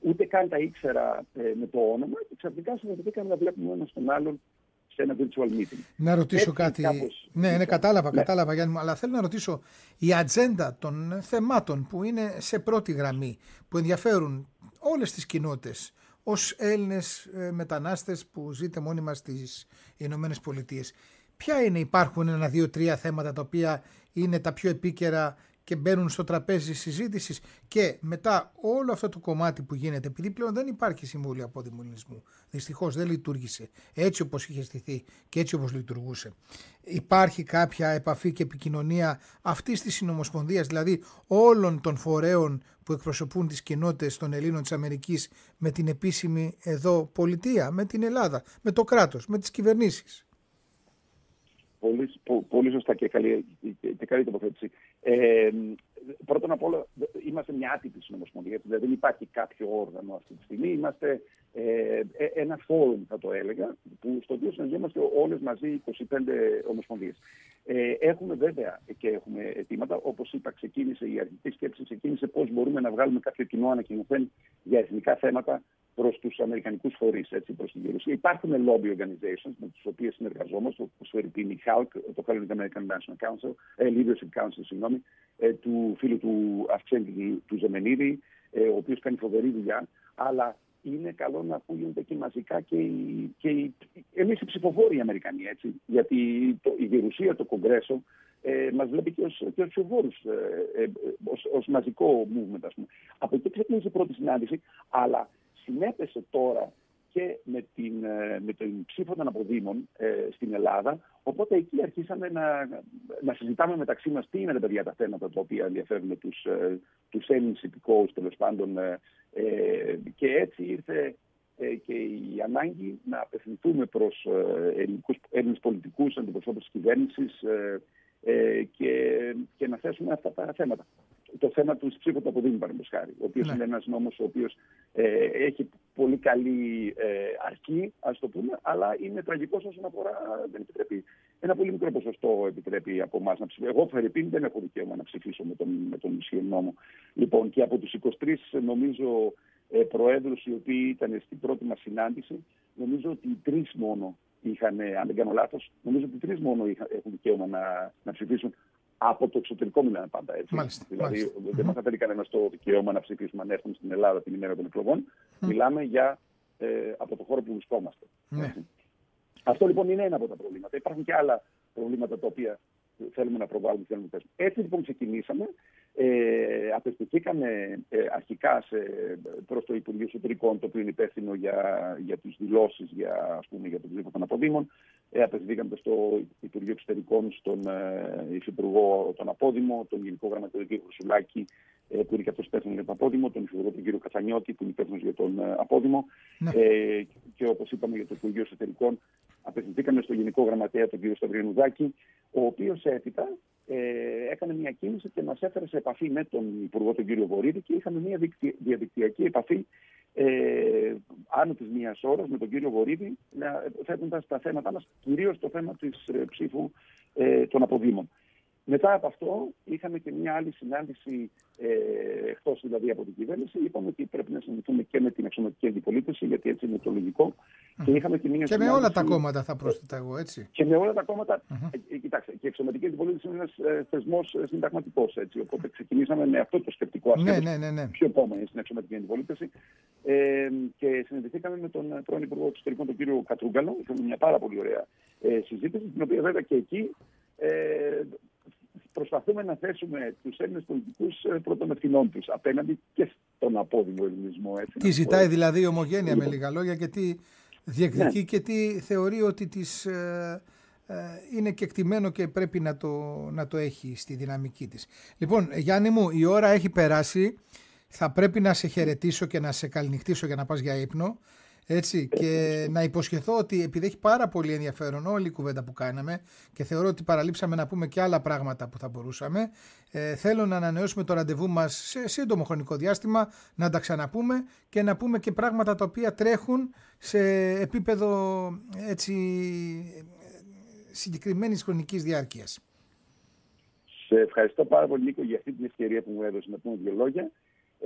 ούτε καν τα ήξερα ε, με το όνομα και ξαφνικά συναντηθήκαμε να βλέπουμε ένα τον άλλον σε ένα virtual meeting. Να ρωτήσω κάτι. Κάπως... Ναι, ναι, κατάλαβα, ναι. κατάλαβα Γιάννη μου, αλλά θέλω να ρωτήσω η ατζέντα των θεμάτων που είναι σε πρώτη γραμμή, που ενδιαφέρουν όλες τις κοινότητες, ως Έλληνες ε, μετανάστες που ζείτε μόνιμα στις Ηνωμένες Πολιτείες. Ποια είναι, υπάρχουν ένα, δύο, τρία θέματα τα οποία είναι τα πιο επίκαιρα και μπαίνουν στο τραπέζι συζήτησης και μετά όλο αυτό το κομμάτι που γίνεται, επειδή πλέον δεν υπάρχει συμβούλιο αποδημονισμού, δυστυχώς δεν λειτουργήσε έτσι όπως είχε στηθεί και έτσι όπως λειτουργούσε. Υπάρχει κάποια επαφή και επικοινωνία αυτής της συνομοσπονδίας, δηλαδή όλων των φορέων που εκπροσωπούν τις κοινότητες των Ελλήνων της Αμερικής με την επίσημη εδώ πολιτεία, με την Ελλάδα, με το κράτος, με τις κυβερνήσεις. Πολύ, πολύ σωστά και καλή, και καλή τοποθέτηση. Ε, πρώτον απ' όλα, είμαστε μια άτυπη συνομοσπονδία, δηλαδή δεν υπάρχει κάποιο όργανο αυτή τη στιγμή. Είμαστε ε, ε ένα φόρουμ, θα το έλεγα, που, στο οποίο συναντιόμαστε όλες μαζί 25 ομοσπονδίες. Ε, έχουμε βέβαια και έχουμε αιτήματα. Όπως είπα, ξεκίνησε η αρχική σκέψη, ξεκίνησε πώς μπορούμε να βγάλουμε κάποιο κοινό ανακοινωθέν για εθνικά θέματα προς τους Αμερικανικούς φορείς, προς την Γερουσία. Υπάρχουν lobby organizations με τις οποίες συνεργαζόμαστε, όπως φέρει η HALC, το Hellenic American National Council, ε, Leadership Council, συγγνώμη, ε, του φίλου του Αυξέντη του Ζεμενίδη, ε, ο οποίος κάνει φοβερή δουλειά. Αλλά είναι καλό να ακούγονται και μαζικά και, οι, και οι, εμείς οι ψηφοφόροι οι Αμερικανοί, έτσι. Γιατί το, η Γερουσία, το Κογκρέσο, ε, μας βλέπει και ως, και ως ψηφοφόρους, ε, ε, ως, ως μαζικό movement, ας πούμε. Από εκεί ξεκίνησε η πρώτη συνάντηση, αλλά συνέπεσε τώρα και με, την, ε, με τον ψήφο των αποδήμων ε, στην Ελλάδα. Οπότε εκεί αρχίσαμε να, να συζητάμε μεταξύ μας τι είναι τα παιδιά τα θέματα τα οποία ενδιαφέρουν τους, ε, τους Έλληνες υπηκόους τέλος πάντων. Ε, ε, και έτσι ήρθε ε, και η ανάγκη να απευθυνθούμε προς ε, Έλληνες πολιτικούς, αντιπροσώπους της κυβέρνησης ε, και, και να θέσουμε αυτά τα θέματα το θέμα του ψήφου του αποδείμου, παραδείγματος χάρη, ο οποίος ναι. είναι ένας νόμος ο οποίος ε, έχει πολύ καλή ε, αρχή, ας το πούμε, αλλά είναι τραγικός όσον αφορά. Δεν επιτρέπει, ένα πολύ μικρό ποσοστό επιτρέπει από εμάς να ψηφίσουμε. Εγώ, Φερρυπίν, δεν έχω δικαίωμα να ψηφίσω με τον, με τον νόμο. Λοιπόν, και από τους 23, νομίζω, ε, προέδρους οι οποίοι ήταν στην πρώτη μας συνάντηση, νομίζω ότι οι τρεις μόνο είχαν, αν δεν κάνω λάθος, νομίζω ότι τρεις μόνο είχαν, έχουν δικαίωμα να, να ψηφίσουν από το εξωτερικό μιλάμε πάντα έτσι. Μάλιστα, δηλαδή μάλιστα. δεν μας αφαιρεί κανένας το δικαίωμα να ψηφίσουμε αν έρθουμε στην Ελλάδα την ημέρα των εκλογών. Μιλάμε για ε, από το χώρο που βρισκόμαστε. Ναι. Αυτό λοιπόν είναι ένα από τα προβλήματα. Υπάρχουν και άλλα προβλήματα τα οποία θέλουμε να προβάλλουμε, θέλουμε να Έτσι λοιπόν ξεκινήσαμε. Ε, απευθυνθήκαμε ε, αρχικά σε, προς το Υπουργείο Εσωτερικών, το οποίο είναι υπεύθυνο για, για τις δηλώσεις για, ας πούμε, για τον πλήρω των αποδήμων. Ε, απευθυνθήκαμε στο Υπουργείο Εξωτερικών, στον ε, Υφυπουργό τον Απόδημο, τον Γενικό Γραμματείο κ. Χρυσουλάκη, ε, που είναι και αυτός υπεύθυνος για τον Απόδημο, τον Υφυπουργό τον κ. Καθανιώτη, που είναι υπεύθυνος για τον ε, Απόδημο. Ναι. Ε, και όπως είπαμε για το Υπουργείο Εσωτερικών, απευθυνθήκαμε στο Γενικό Γραμματέα, τον κ. Σταυριανουδάκη, ο οποίος έπειτα ε, έκανε μια κίνηση και μας έφερε σε επαφή με τον Υπουργό τον κύριο Βορύδη και είχαμε μια διαδικτυακή επαφή ε, άνω της μία ώρας με τον κύριο Βορύδη, θέτοντας τα θέματα μας, κυρίως το θέμα της ε, ψήφου ε, των αποδήμων. Μετά από αυτό είχαμε και μια άλλη συνάντηση ε, εκτός δηλαδή από την κυβέρνηση. Είπαμε ότι πρέπει να συναντηθούμε και με την αξιωματική αντιπολίτευση, γιατί έτσι είναι το λογικό. Και, είχαμε και, μια και με όλα τα κόμματα θα πρόσθετα εγώ, έτσι. Και με όλα τα κόμματα. Ε, κοιτάξτε, και η αξιωματική αντιπολίτευση είναι ένας ε, θεσμός ε, συνταγματικός. Οπότε ξεκινήσαμε με αυτό το σκεπτικό. Ναι, ναι, ναι, ναι. Ποιο κόμμα είναι στην αξιωματική αντιπολίτευση. Ε, και συναντηθήκαμε με τον πρώην Υπουργό Εξωτερικών, τον κύριο Κατρούγκαλο. Είχαμε μια πάρα πολύ ωραία ε, συζήτηση, την οποία βέβαια και εκεί ε, προσπαθούμε να θέσουμε τους Έλληνες πολιτικούς ε, πρώτων ευθυνών τους απέναντι και στον απόδημο ελληνισμό. Έτσι, τι ζητάει δηλαδή η ομογένεια με λίγα λόγια και τι διεκδικεί ναι. και τι θεωρεί ότι της, ε, ε, είναι κεκτημένο και πρέπει να το, να το έχει στη δυναμική της. Λοιπόν, Γιάννη μου, η ώρα έχει περάσει. Θα πρέπει να σε χαιρετήσω και να σε καληνυχτήσω για να πας για ύπνο. Έτσι, και να υποσχεθώ ότι επειδή έχει πάρα πολύ ενδιαφέρον όλη η κουβέντα που κάναμε και θεωρώ ότι παραλείψαμε να πούμε και άλλα πράγματα που θα μπορούσαμε, ε, θέλω να ανανεώσουμε το ραντεβού μας σε σύντομο χρονικό διάστημα, να τα ξαναπούμε και να πούμε και πράγματα τα οποία τρέχουν σε επίπεδο έτσι, συγκεκριμένης χρονικής διάρκειας. Σε ευχαριστώ πάρα πολύ Νίκο για αυτή την ευκαιρία που μου έδωσε να πούμε δύο λόγια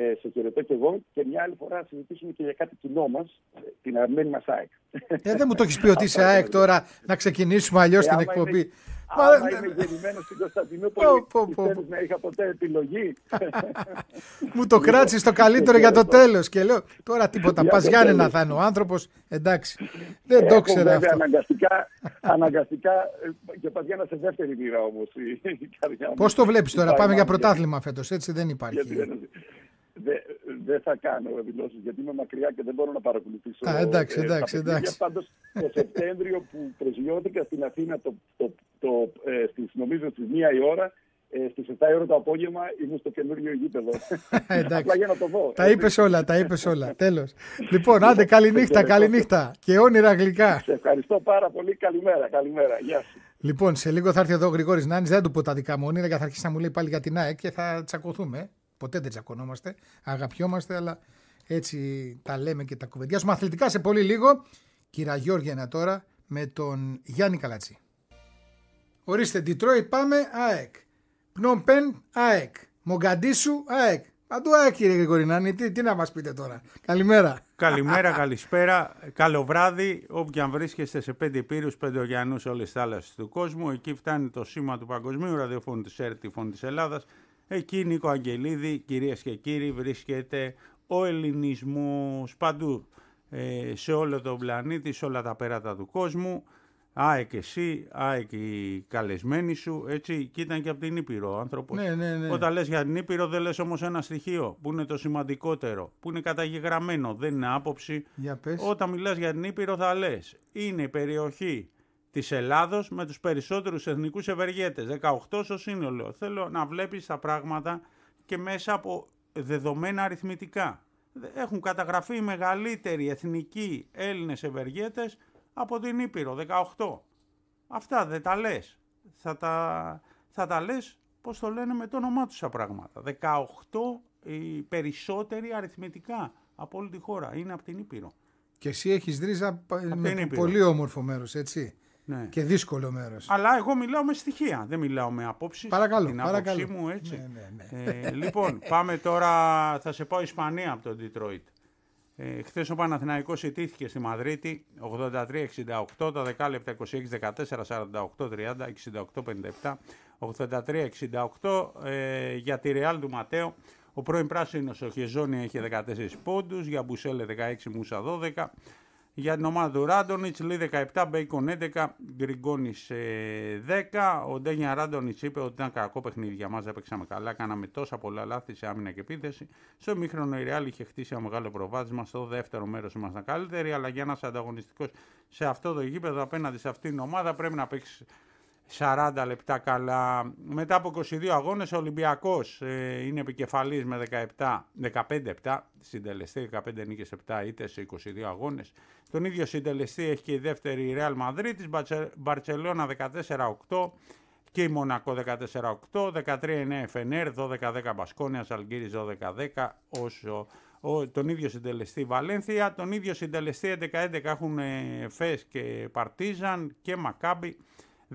ε, σε χαιρετώ και εγώ και μια άλλη φορά να συζητήσουμε και για κάτι κοινό μας, την αγαπημένη μας ΑΕΚ. Ε, δεν μου το έχεις πει ότι είσαι *laughs* ΑΕΚ τώρα να ξεκινήσουμε αλλιώς ε, την εκπομπή. Είμαι, άμα είμαι γεννημένο στην Κωνσταντινούπολη, πιστεύω να είχα ποτέ επιλογή; *laughs* μου το κράτησες το καλύτερο για το τέλος. Και λέω τώρα τίποτα. Πας Γιάννενα θα είναι ο άνθρωπος. Εντάξει. Δεν το ήξερα αυτό. Αναγκαστικά, αναγκαστικά και πας σε δεύτερη μοίρα όμως. Πώς το βλέπεις τώρα, πάμε για πρωτάθλημα φέτος. Έτσι δεν υπάρχει δεν δε θα κάνω δηλώσεις γιατί είμαι μακριά και δεν μπορώ να παρακολουθήσω. Α, εντάξει, εντάξει. Ε, εντάξει. Πάντως, το *laughs* Σεπτέμβριο που προσγειώθηκα στην Αθήνα, το, το, το, ε, στις, νομίζω στις μία η ώρα, ε, στις 7 η ώρα το απόγευμα ήμουν στο καινούριο γήπεδο. *laughs* Απλά για να το δω. Τα είπες όλα, τα είπες όλα. *laughs* Τέλος. λοιπόν, άντε, καληνύχτα, καληνύχτα. Και όνειρα γλυκά. Σε ευχαριστώ πάρα πολύ. Καλημέρα, καλημέρα. Γεια σου. Λοιπόν, σε λίγο θα έρθει εδώ ο Γρηγόρης Νάνης. Δεν του πω τα δικά μου όνειρα, γιατί θα αρχίσει να μου λέει πάλι για την ΑΕΚ και θα τσακωθούμε. Ποτέ δεν τσακωνόμαστε. Αγαπιόμαστε, αλλά έτσι τα λέμε και τα κουβεντιάζουμε. Αθλητικά σε πολύ λίγο. Κύρα Γιώργιανα τώρα με τον Γιάννη Καλατσί. Ορίστε, Detroit πάμε, ΑΕΚ. Πνομπεν, ΑΕΚ. Μογκαντήσου, ΑΕΚ. Παντού ΑΕΚ κύριε Γρηγορινάνη, τι, τι να μας πείτε τώρα. Καλημέρα. Καλημέρα, *laughs* καλησπέρα, καλό βράδυ. Όποια αν βρίσκεστε σε πέντε πύρους, πέντε ωκεανούς, όλες τις θάλασσες του κόσμου. Εκεί φτάνει το σήμα του Παγκοσμίου Ραδιοφώνου της ΕΡΤ, τη Φωνή της Ελλάδας. Εκεί Νίκο Αγγελίδη, κυρίες και κύριοι, βρίσκεται ο ελληνισμός παντού, ε, σε όλο τον πλανήτη, σε όλα τα πέρατα του κόσμου. Άε και εσύ, άε και οι καλεσμένοι σου, έτσι, και ήταν και από την Ήπειρο ο άνθρωπος. Ναι, ναι, ναι. Όταν λες για την Ήπειρο δεν λες όμως ένα στοιχείο που είναι το σημαντικότερο, που είναι καταγεγραμμένο, δεν είναι άποψη. Για πες. Όταν μιλάς για την Ήπειρο θα λες, είναι η περιοχή της Ελλάδος με τους περισσότερους εθνικούς ευεργέτες. 18 στο σύνολο. Θέλω να βλέπεις τα πράγματα και μέσα από δεδομένα αριθμητικά. Έχουν καταγραφεί οι μεγαλύτεροι εθνικοί Έλληνες ευεργέτες από την Ήπειρο, 18. Αυτά δεν τα λες. Θα τα, θα τα λες, πώς το λένε, με το όνομά τους τα πράγματα. 18 οι περισσότεροι αριθμητικά από όλη τη χώρα είναι από την Ήπειρο. Και εσύ έχεις ρίζα με πολύ όμορφο μέρος, έτσι. Ναι. Και δύσκολο μέρος. Αλλά εγώ μιλάω με στοιχεία, δεν μιλάω με απόψεις. Παρακαλώ. Την παρακαλώ. άποψή μου έτσι. Ναι, ναι, ναι. Ε, λοιπόν, *laughs* πάμε τώρα, θα σε πάω Ισπανία από τον Detroit. Ε, Χθες ο Παναθηναϊκός ιτήθηκε στη Μαδρίτη 83-68, τα δεκάλεπτα 26-14, 48-30, 68-57, 83-68 ε, για τη Ρεάλ του Ματέο. Ο πρώην πράσινος ο Χεζόνια είχε 14 πόντους, για Μπουσέλε 16, Μούσα 12. Για την ομάδα του Ράντονιτς, Λί 17, Μπέικον 11, Γκριγκόνης 10. Ο Ντένια Ράντονιτς είπε ότι ήταν κακό παιχνίδι για μας, δεν παίξαμε καλά. Κάναμε τόσα πολλά λάθη σε άμυνα και επίθεση. Στο μήχρονο η Ρεάλ είχε χτίσει ένα μεγάλο προβάδισμα. Στο δεύτερο μέρος ήμασταν καλύτεροι, αλλά για ένας ανταγωνιστικός σε αυτό το γήπεδο απέναντι σε αυτήν την ομάδα πρέπει να παίξεις 40 λεπτά καλά. Μετά από 22 αγώνες ο Ολυμπιακός ε, είναι επικεφαλής με 17, 15-7, συντελεστή 15 νίκες 7 είτε σε 22 αγώνες. Τον ίδιο συντελεστή έχει και η δεύτερη Real Madrid, Μπαρτσελώνα 14-8 και η Μονακό 14-8, 13-9 Φενέρ, 12-10 Μπασκόνια, Αλγύρης 12-10, όσο ο, τον ίδιο συντελεστή Βαλένθια, τον ίδιο συντελεστή 11-11 έχουν ε, Φες και Παρτίζαν και Μακάμπι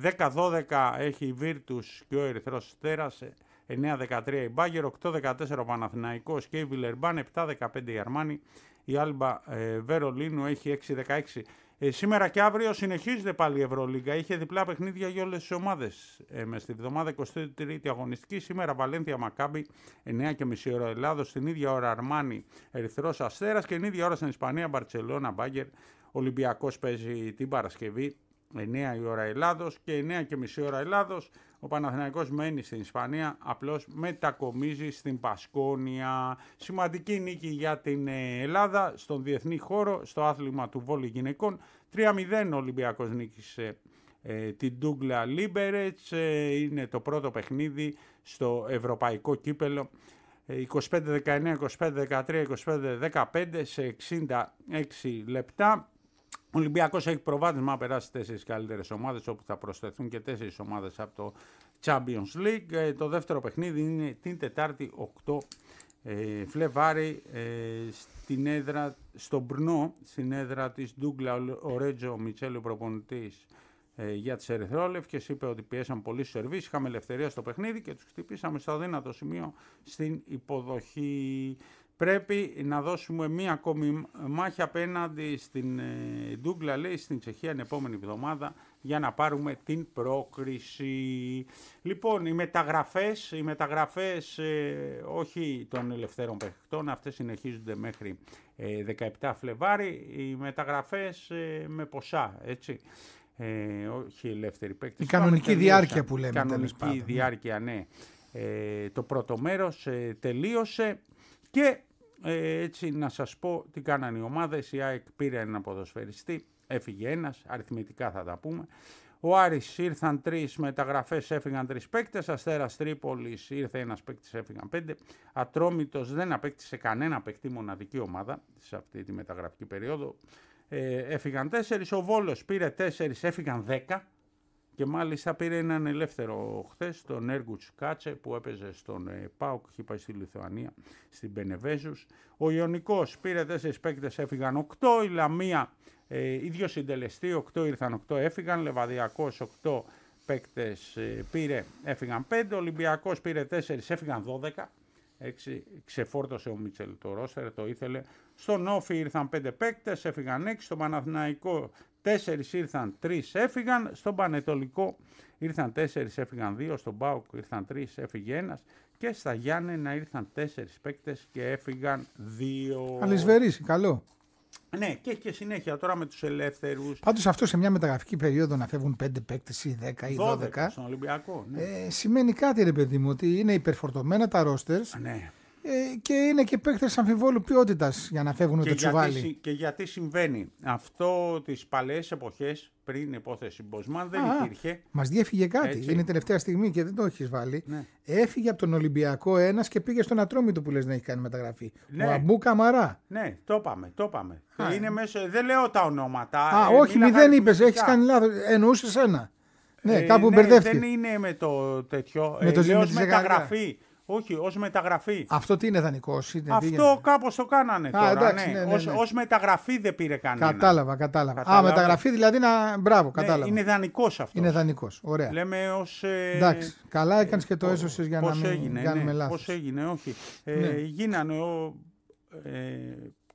10-12 έχει η Βίρτους και ο Ερυθρός Αστέρας. 9-13 η Μπάγκερ, 8-14 ο Παναθηναϊκός και η Βιλερμπάν, 7-15 η Αρμάνη. Η Άλμπα ε, Βερολίνου έχει 6-16. Ε, σήμερα και αύριο συνεχίζεται πάλι η Ευρωλίγκα. Είχε διπλά παιχνίδια για όλες τις ομάδες. Ε, μες στη βδομάδα 23η αγωνιστική. Σήμερα Βαλένθια Μακάμπη, 9.30 ώρα Ελλάδος. Την ίδια ώρα Αρμάνι Ερυθρός Αστέρας και την ίδια ώρα στην Ισπανία Μπαρσελόνα Μπάγκερ. Ολυμπιακός παίζει την Παρασκευή 9 η ώρα Ελλάδος και 9 και μισή ώρα Ελλάδος. Ο Παναθηναϊκός μένει στην Ισπανία, απλώς μετακομίζει στην Πασκόνια. Σημαντική νίκη για την ε, Ελλάδα στον διεθνή χώρο, στο άθλημα του βόλου γυναικών. 3-0 ο Ολυμπιακός νίκησε ε, την Ντούγκλα Λίμπερετς, ε, είναι το πρώτο παιχνίδι στο ευρωπαϊκό κύπελο. 25-19, 25-13, 25-15 σε 66 λεπτά. Ο Ολυμπιακός έχει προβάδισμα να περάσει τέσσερις καλύτερες ομάδες, όπου θα προσθεθούν και τέσσερις ομάδες από το Champions League. Ε, το δεύτερο παιχνίδι είναι την Τετάρτη 8 ε, Φλεβάρι ε, στην έδρα, στο Μπρνό, στην έδρα της Ντούγκλα Ορέτζο Μιτσέλου προπονητής ε, για τις Ερυθρόλευκες. Είπε ότι πιέσαμε πολύ σερβίς, είχαμε ελευθερία στο παιχνίδι και τους χτυπήσαμε στο δύνατο σημείο στην υποδοχή. Πρέπει να δώσουμε μία ακόμη μάχη απέναντι στην ε, Ντούγκλα, λέει, στην Τσεχία την επόμενη εβδομάδα για να πάρουμε την πρόκριση. Λοιπόν, οι μεταγραφές, οι μεταγραφές ε, όχι των ελευθέρων παιχτών, αυτές συνεχίζονται μέχρι 17 ε, Φλεβάρι, οι μεταγραφές με ποσά, έτσι. Ε, όχι ελεύθερη παίκτη. Η κανονική διάρκεια που λέμε. Η κανονική ναι. διάρκεια, ναι. το πρώτο μέρος τελείωσε και ε, έτσι να σας πω τι κάνανε οι ομάδες. Η ΑΕΚ πήρε έναν ποδοσφαιριστή, έφυγε ένας, αριθμητικά θα τα πούμε. Ο Άρης ήρθαν τρεις μεταγραφές, έφυγαν τρεις παίκτες. Αστέρας Τρίπολης ήρθε ένας παίκτης, έφυγαν πέντε. Ατρόμητος δεν απέκτησε κανένα παίκτη, μοναδική ομάδα σε αυτή τη μεταγραφική περίοδο. Ε, έφυγαν τέσσερις. Ο Βόλος πήρε τέσσερις, έφυγαν δέκα. Και μάλιστα πήρε έναν ελεύθερο χθες, τον Έργουτ Κάτσε, που έπαιζε στον ε, ΠΑΟΚ, είχε πάει στη Λιθουανία, στην Πενεβέζους. Ο Ιωνικός πήρε τέσσερις παίκτες, έφυγαν οκτώ. Η Λαμία, ε, ίδιο συντελεστή, οκτώ ήρθαν, οκτώ έφυγαν. Λεβαδιακός, οκτώ παίκτες ε, πήρε, έφυγαν πέντε. Ολυμπιακός πήρε τέσσερις, έφυγαν δώδεκα. Έξι, ξεφόρτωσε ο Μίτσελ το ρόστερ, το ήθελε. Στον Όφη ήρθαν πέντε παίκτες, έφυγαν έξι. Στον Παναθηναϊκό τέσσερις ήρθαν, τρεις έφυγαν. Στον Πανετολικό ήρθαν τέσσερις, έφυγαν δύο. Στον Μπάουκ ήρθαν τρεις, έφυγε ένας. Και στα Γιάννενα ήρθαν τέσσερις παίκτες και έφυγαν δύο. Αλυσβερής, καλό. Ναι, και έχει και συνέχεια τώρα με τους ελεύθερους. Πάντως αυτό σε μια μεταγραφική περίοδο να φεύγουν 5 παίκτες ή 10 ή 12. 12 στον Ολυμπιακό. Ναι. Ε, σημαίνει κάτι, ρε παιδί μου, ότι είναι υπερφορτωμένα τα ρόστερ. Ναι. Ε, και είναι και παίκτες αμφιβόλου ποιότητας για να φεύγουν το τσουβάλι. και γιατί συμβαίνει. Αυτό τις παλαιές εποχές, πριν υπόθεση Μποσμάν, δεν Α, υπήρχε. Μας διέφυγε κάτι. Έτσι. Είναι τελευταία στιγμή και δεν το έχεις βάλει. Ναι. Έφυγε από τον Ολυμπιακό ένας και πήγε στον Ατρόμητο που λες να έχει κάνει μεταγραφή. Ναι. Ο Αμπού Καμαρά. Ναι, το είπαμε. Το είπαμε. είναι μέσα, δεν λέω τα ονόματα. Α, ε, όχι, μηδέν είπες. Έχεις κάνει λάθος. Εννοούσες ένα. Ναι, ε, κάπου ναι, μπερδεύτηκε. Δεν είναι με το τέτοιο. Με το ε, λέω μεταγραφή. Όχι, ως μεταγραφή. Αυτό τι είναι δανεικός, Αυτό κάπως το κάνανε τώρα. Α, εντάξει, ναι. ναι, ναι, ναι. Ως, μεταγραφή δεν πήρε κανένα. Κατάλαβα, κατάλαβα. Α, μεταγραφή δηλαδή να. Μπράβο, ναι, κατάλαβα. είναι δανεικός αυτός. Είναι δανεικός. Ωραία. Λέμε ως. Ε... Εντάξει. Καλά έκανες και το έσωσες για να μην έγινε, κάνουμε ναι, λάθος. Πώς έγινε, όχι. Ε, γίνανε. Ο, ε,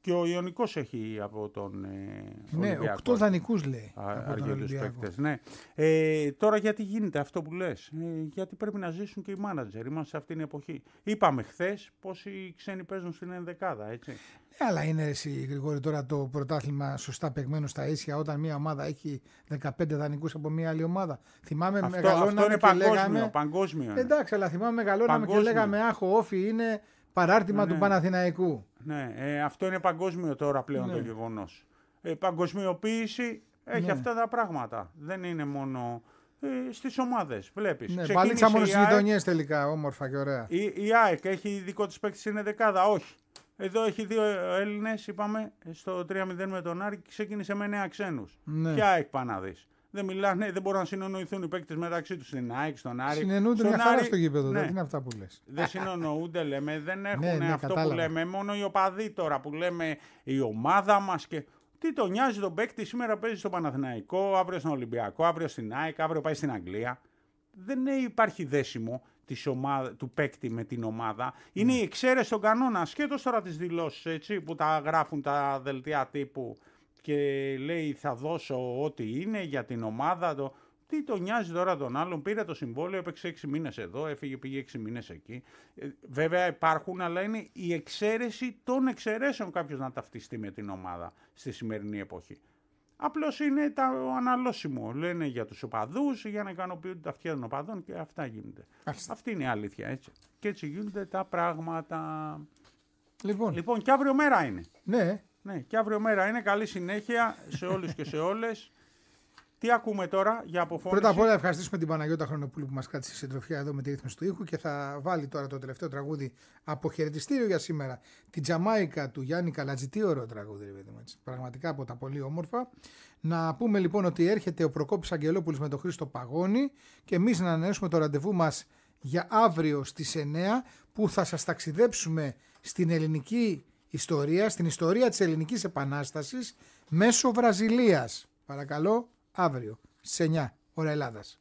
και ο Ιωνικός έχει από τον. Ε, ναι, οκτώ δανεικούς λέει. Αρκετού παίκτες. Ναι. Ε, τώρα γιατί γίνεται αυτό που λες; Ε, γιατί πρέπει να ζήσουν και οι μάνατζερ. Είμαστε σε αυτήν την εποχή. Είπαμε χθες πόσοι ξένοι παίζουν στην ενδεκάδα, έτσι. Ναι, αλλά είναι εσύ, Γρηγόρη, τώρα το πρωτάθλημα σωστά παιγμένο στα ίσια όταν μια ομάδα έχει 15 δανεικούς από μια άλλη ομάδα. Θυμάμαι αυτό, μεγαλώναμε αυτό είναι και παγκόσμιο, λέγαμε. Παγκόσμιο Εντάξει, αλλά θυμάμαι μεγαλώναμε και λέγαμε Άχο, όφη είναι παράρτημα ναι, του ναι. Παναθηναϊκού. Ναι, ε, αυτό είναι παγκόσμιο τώρα πλέον ναι. το γεγονός. Ε, παγκοσμιοποίηση έχει ναι. αυτά τα πράγματα. Δεν είναι μόνο ε, στις ομάδες, βλέπεις. Ναι, παλίτσα μόνο στις γειτονιές τελικά, όμορφα και ωραία. Η, η ΑΕΚ έχει δικό της παίκτη στην δεκάδα, όχι. Εδώ έχει δύο Έλληνες, είπαμε, στο 3-0 με τον Άρη και ξεκίνησε με νέα ξένους. Ναι. Ποια ΑΕΚ πάνε να δεις δεν μιλάνε, δεν μπορούν να συνονοηθούν οι παίκτες μεταξύ τους στην ΑΕΚ, στον Άρη. Συνενούνται μια χαρά στο γήπεδο, ναι. δεν είναι αυτά που λες. Δεν συνονοούνται, λέμε, δεν έχουν ναι, ναι, αυτό κατάλαβα. που λέμε. Μόνο οι οπαδοί τώρα που λέμε η ομάδα μας και Τι τον νοιάζει τον παίκτη, σήμερα παίζει στο Παναθηναϊκό, αύριο στον Ολυμπιακό, αύριο στην ΑΕΚ, αύριο πάει στην Αγγλία. Δεν υπάρχει δέσιμο της ομάδα, του παίκτη με την ομάδα. Είναι η εξαίρεση των κανόνα, ασχέτως τώρα τις δηλώσεις έτσι που τα γράφουν τα δελτία τύπου και λέει θα δώσω ό,τι είναι για την ομάδα. Το... Τι τον νοιάζει τώρα τον άλλον, πήρε το συμβόλαιο, έπαιξε 6 μήνες εδώ, έφυγε, πήγε 6 μήνες εκεί. Ε, βέβαια υπάρχουν, αλλά είναι η εξαίρεση των εξαιρέσεων κάποιος να ταυτιστεί με την ομάδα στη σημερινή εποχή. Απλώς είναι τα, αναλώσιμο. Λένε για τους οπαδούς, για να ικανοποιούν τα αυτιά των οπαδών και αυτά γίνονται. Αυτή είναι η αλήθεια, έτσι. Και έτσι γίνονται τα πράγματα. Λοιπόν, λοιπόν και αύριο μέρα είναι. Ναι. Ναι, και αύριο μέρα είναι. Καλή συνέχεια σε όλους και σε όλες. Τι ακούμε τώρα για αποφώνηση; Πρώτα απ' όλα ευχαριστήσουμε την Παναγιώτα Χρονοπούλου που μας κράτησε συντροφιά εδώ με τη ρύθμιση του ήχου και θα βάλει τώρα το τελευταίο τραγούδι από χαιρετιστήριο για σήμερα. Την Τζαμάικα του Γιάννη Καλατζητή, ωραίο τραγούδι, ρε παιδί μου. Έτσι. Πραγματικά από τα πολύ όμορφα. Να πούμε λοιπόν ότι έρχεται ο Προκόπης Αγγελόπουλος με τον Χρήστο Παγώνη και εμείς να ανανεώσουμε το ραντεβού μας για αύριο στις 9 που θα σας ταξιδέψουμε στην ελληνική ιστορία, στην ιστορία της ελληνικής επανάστασης μέσω Βραζιλίας. Παρακαλώ, αύριο, σε 9 ώρα Ελλάδας.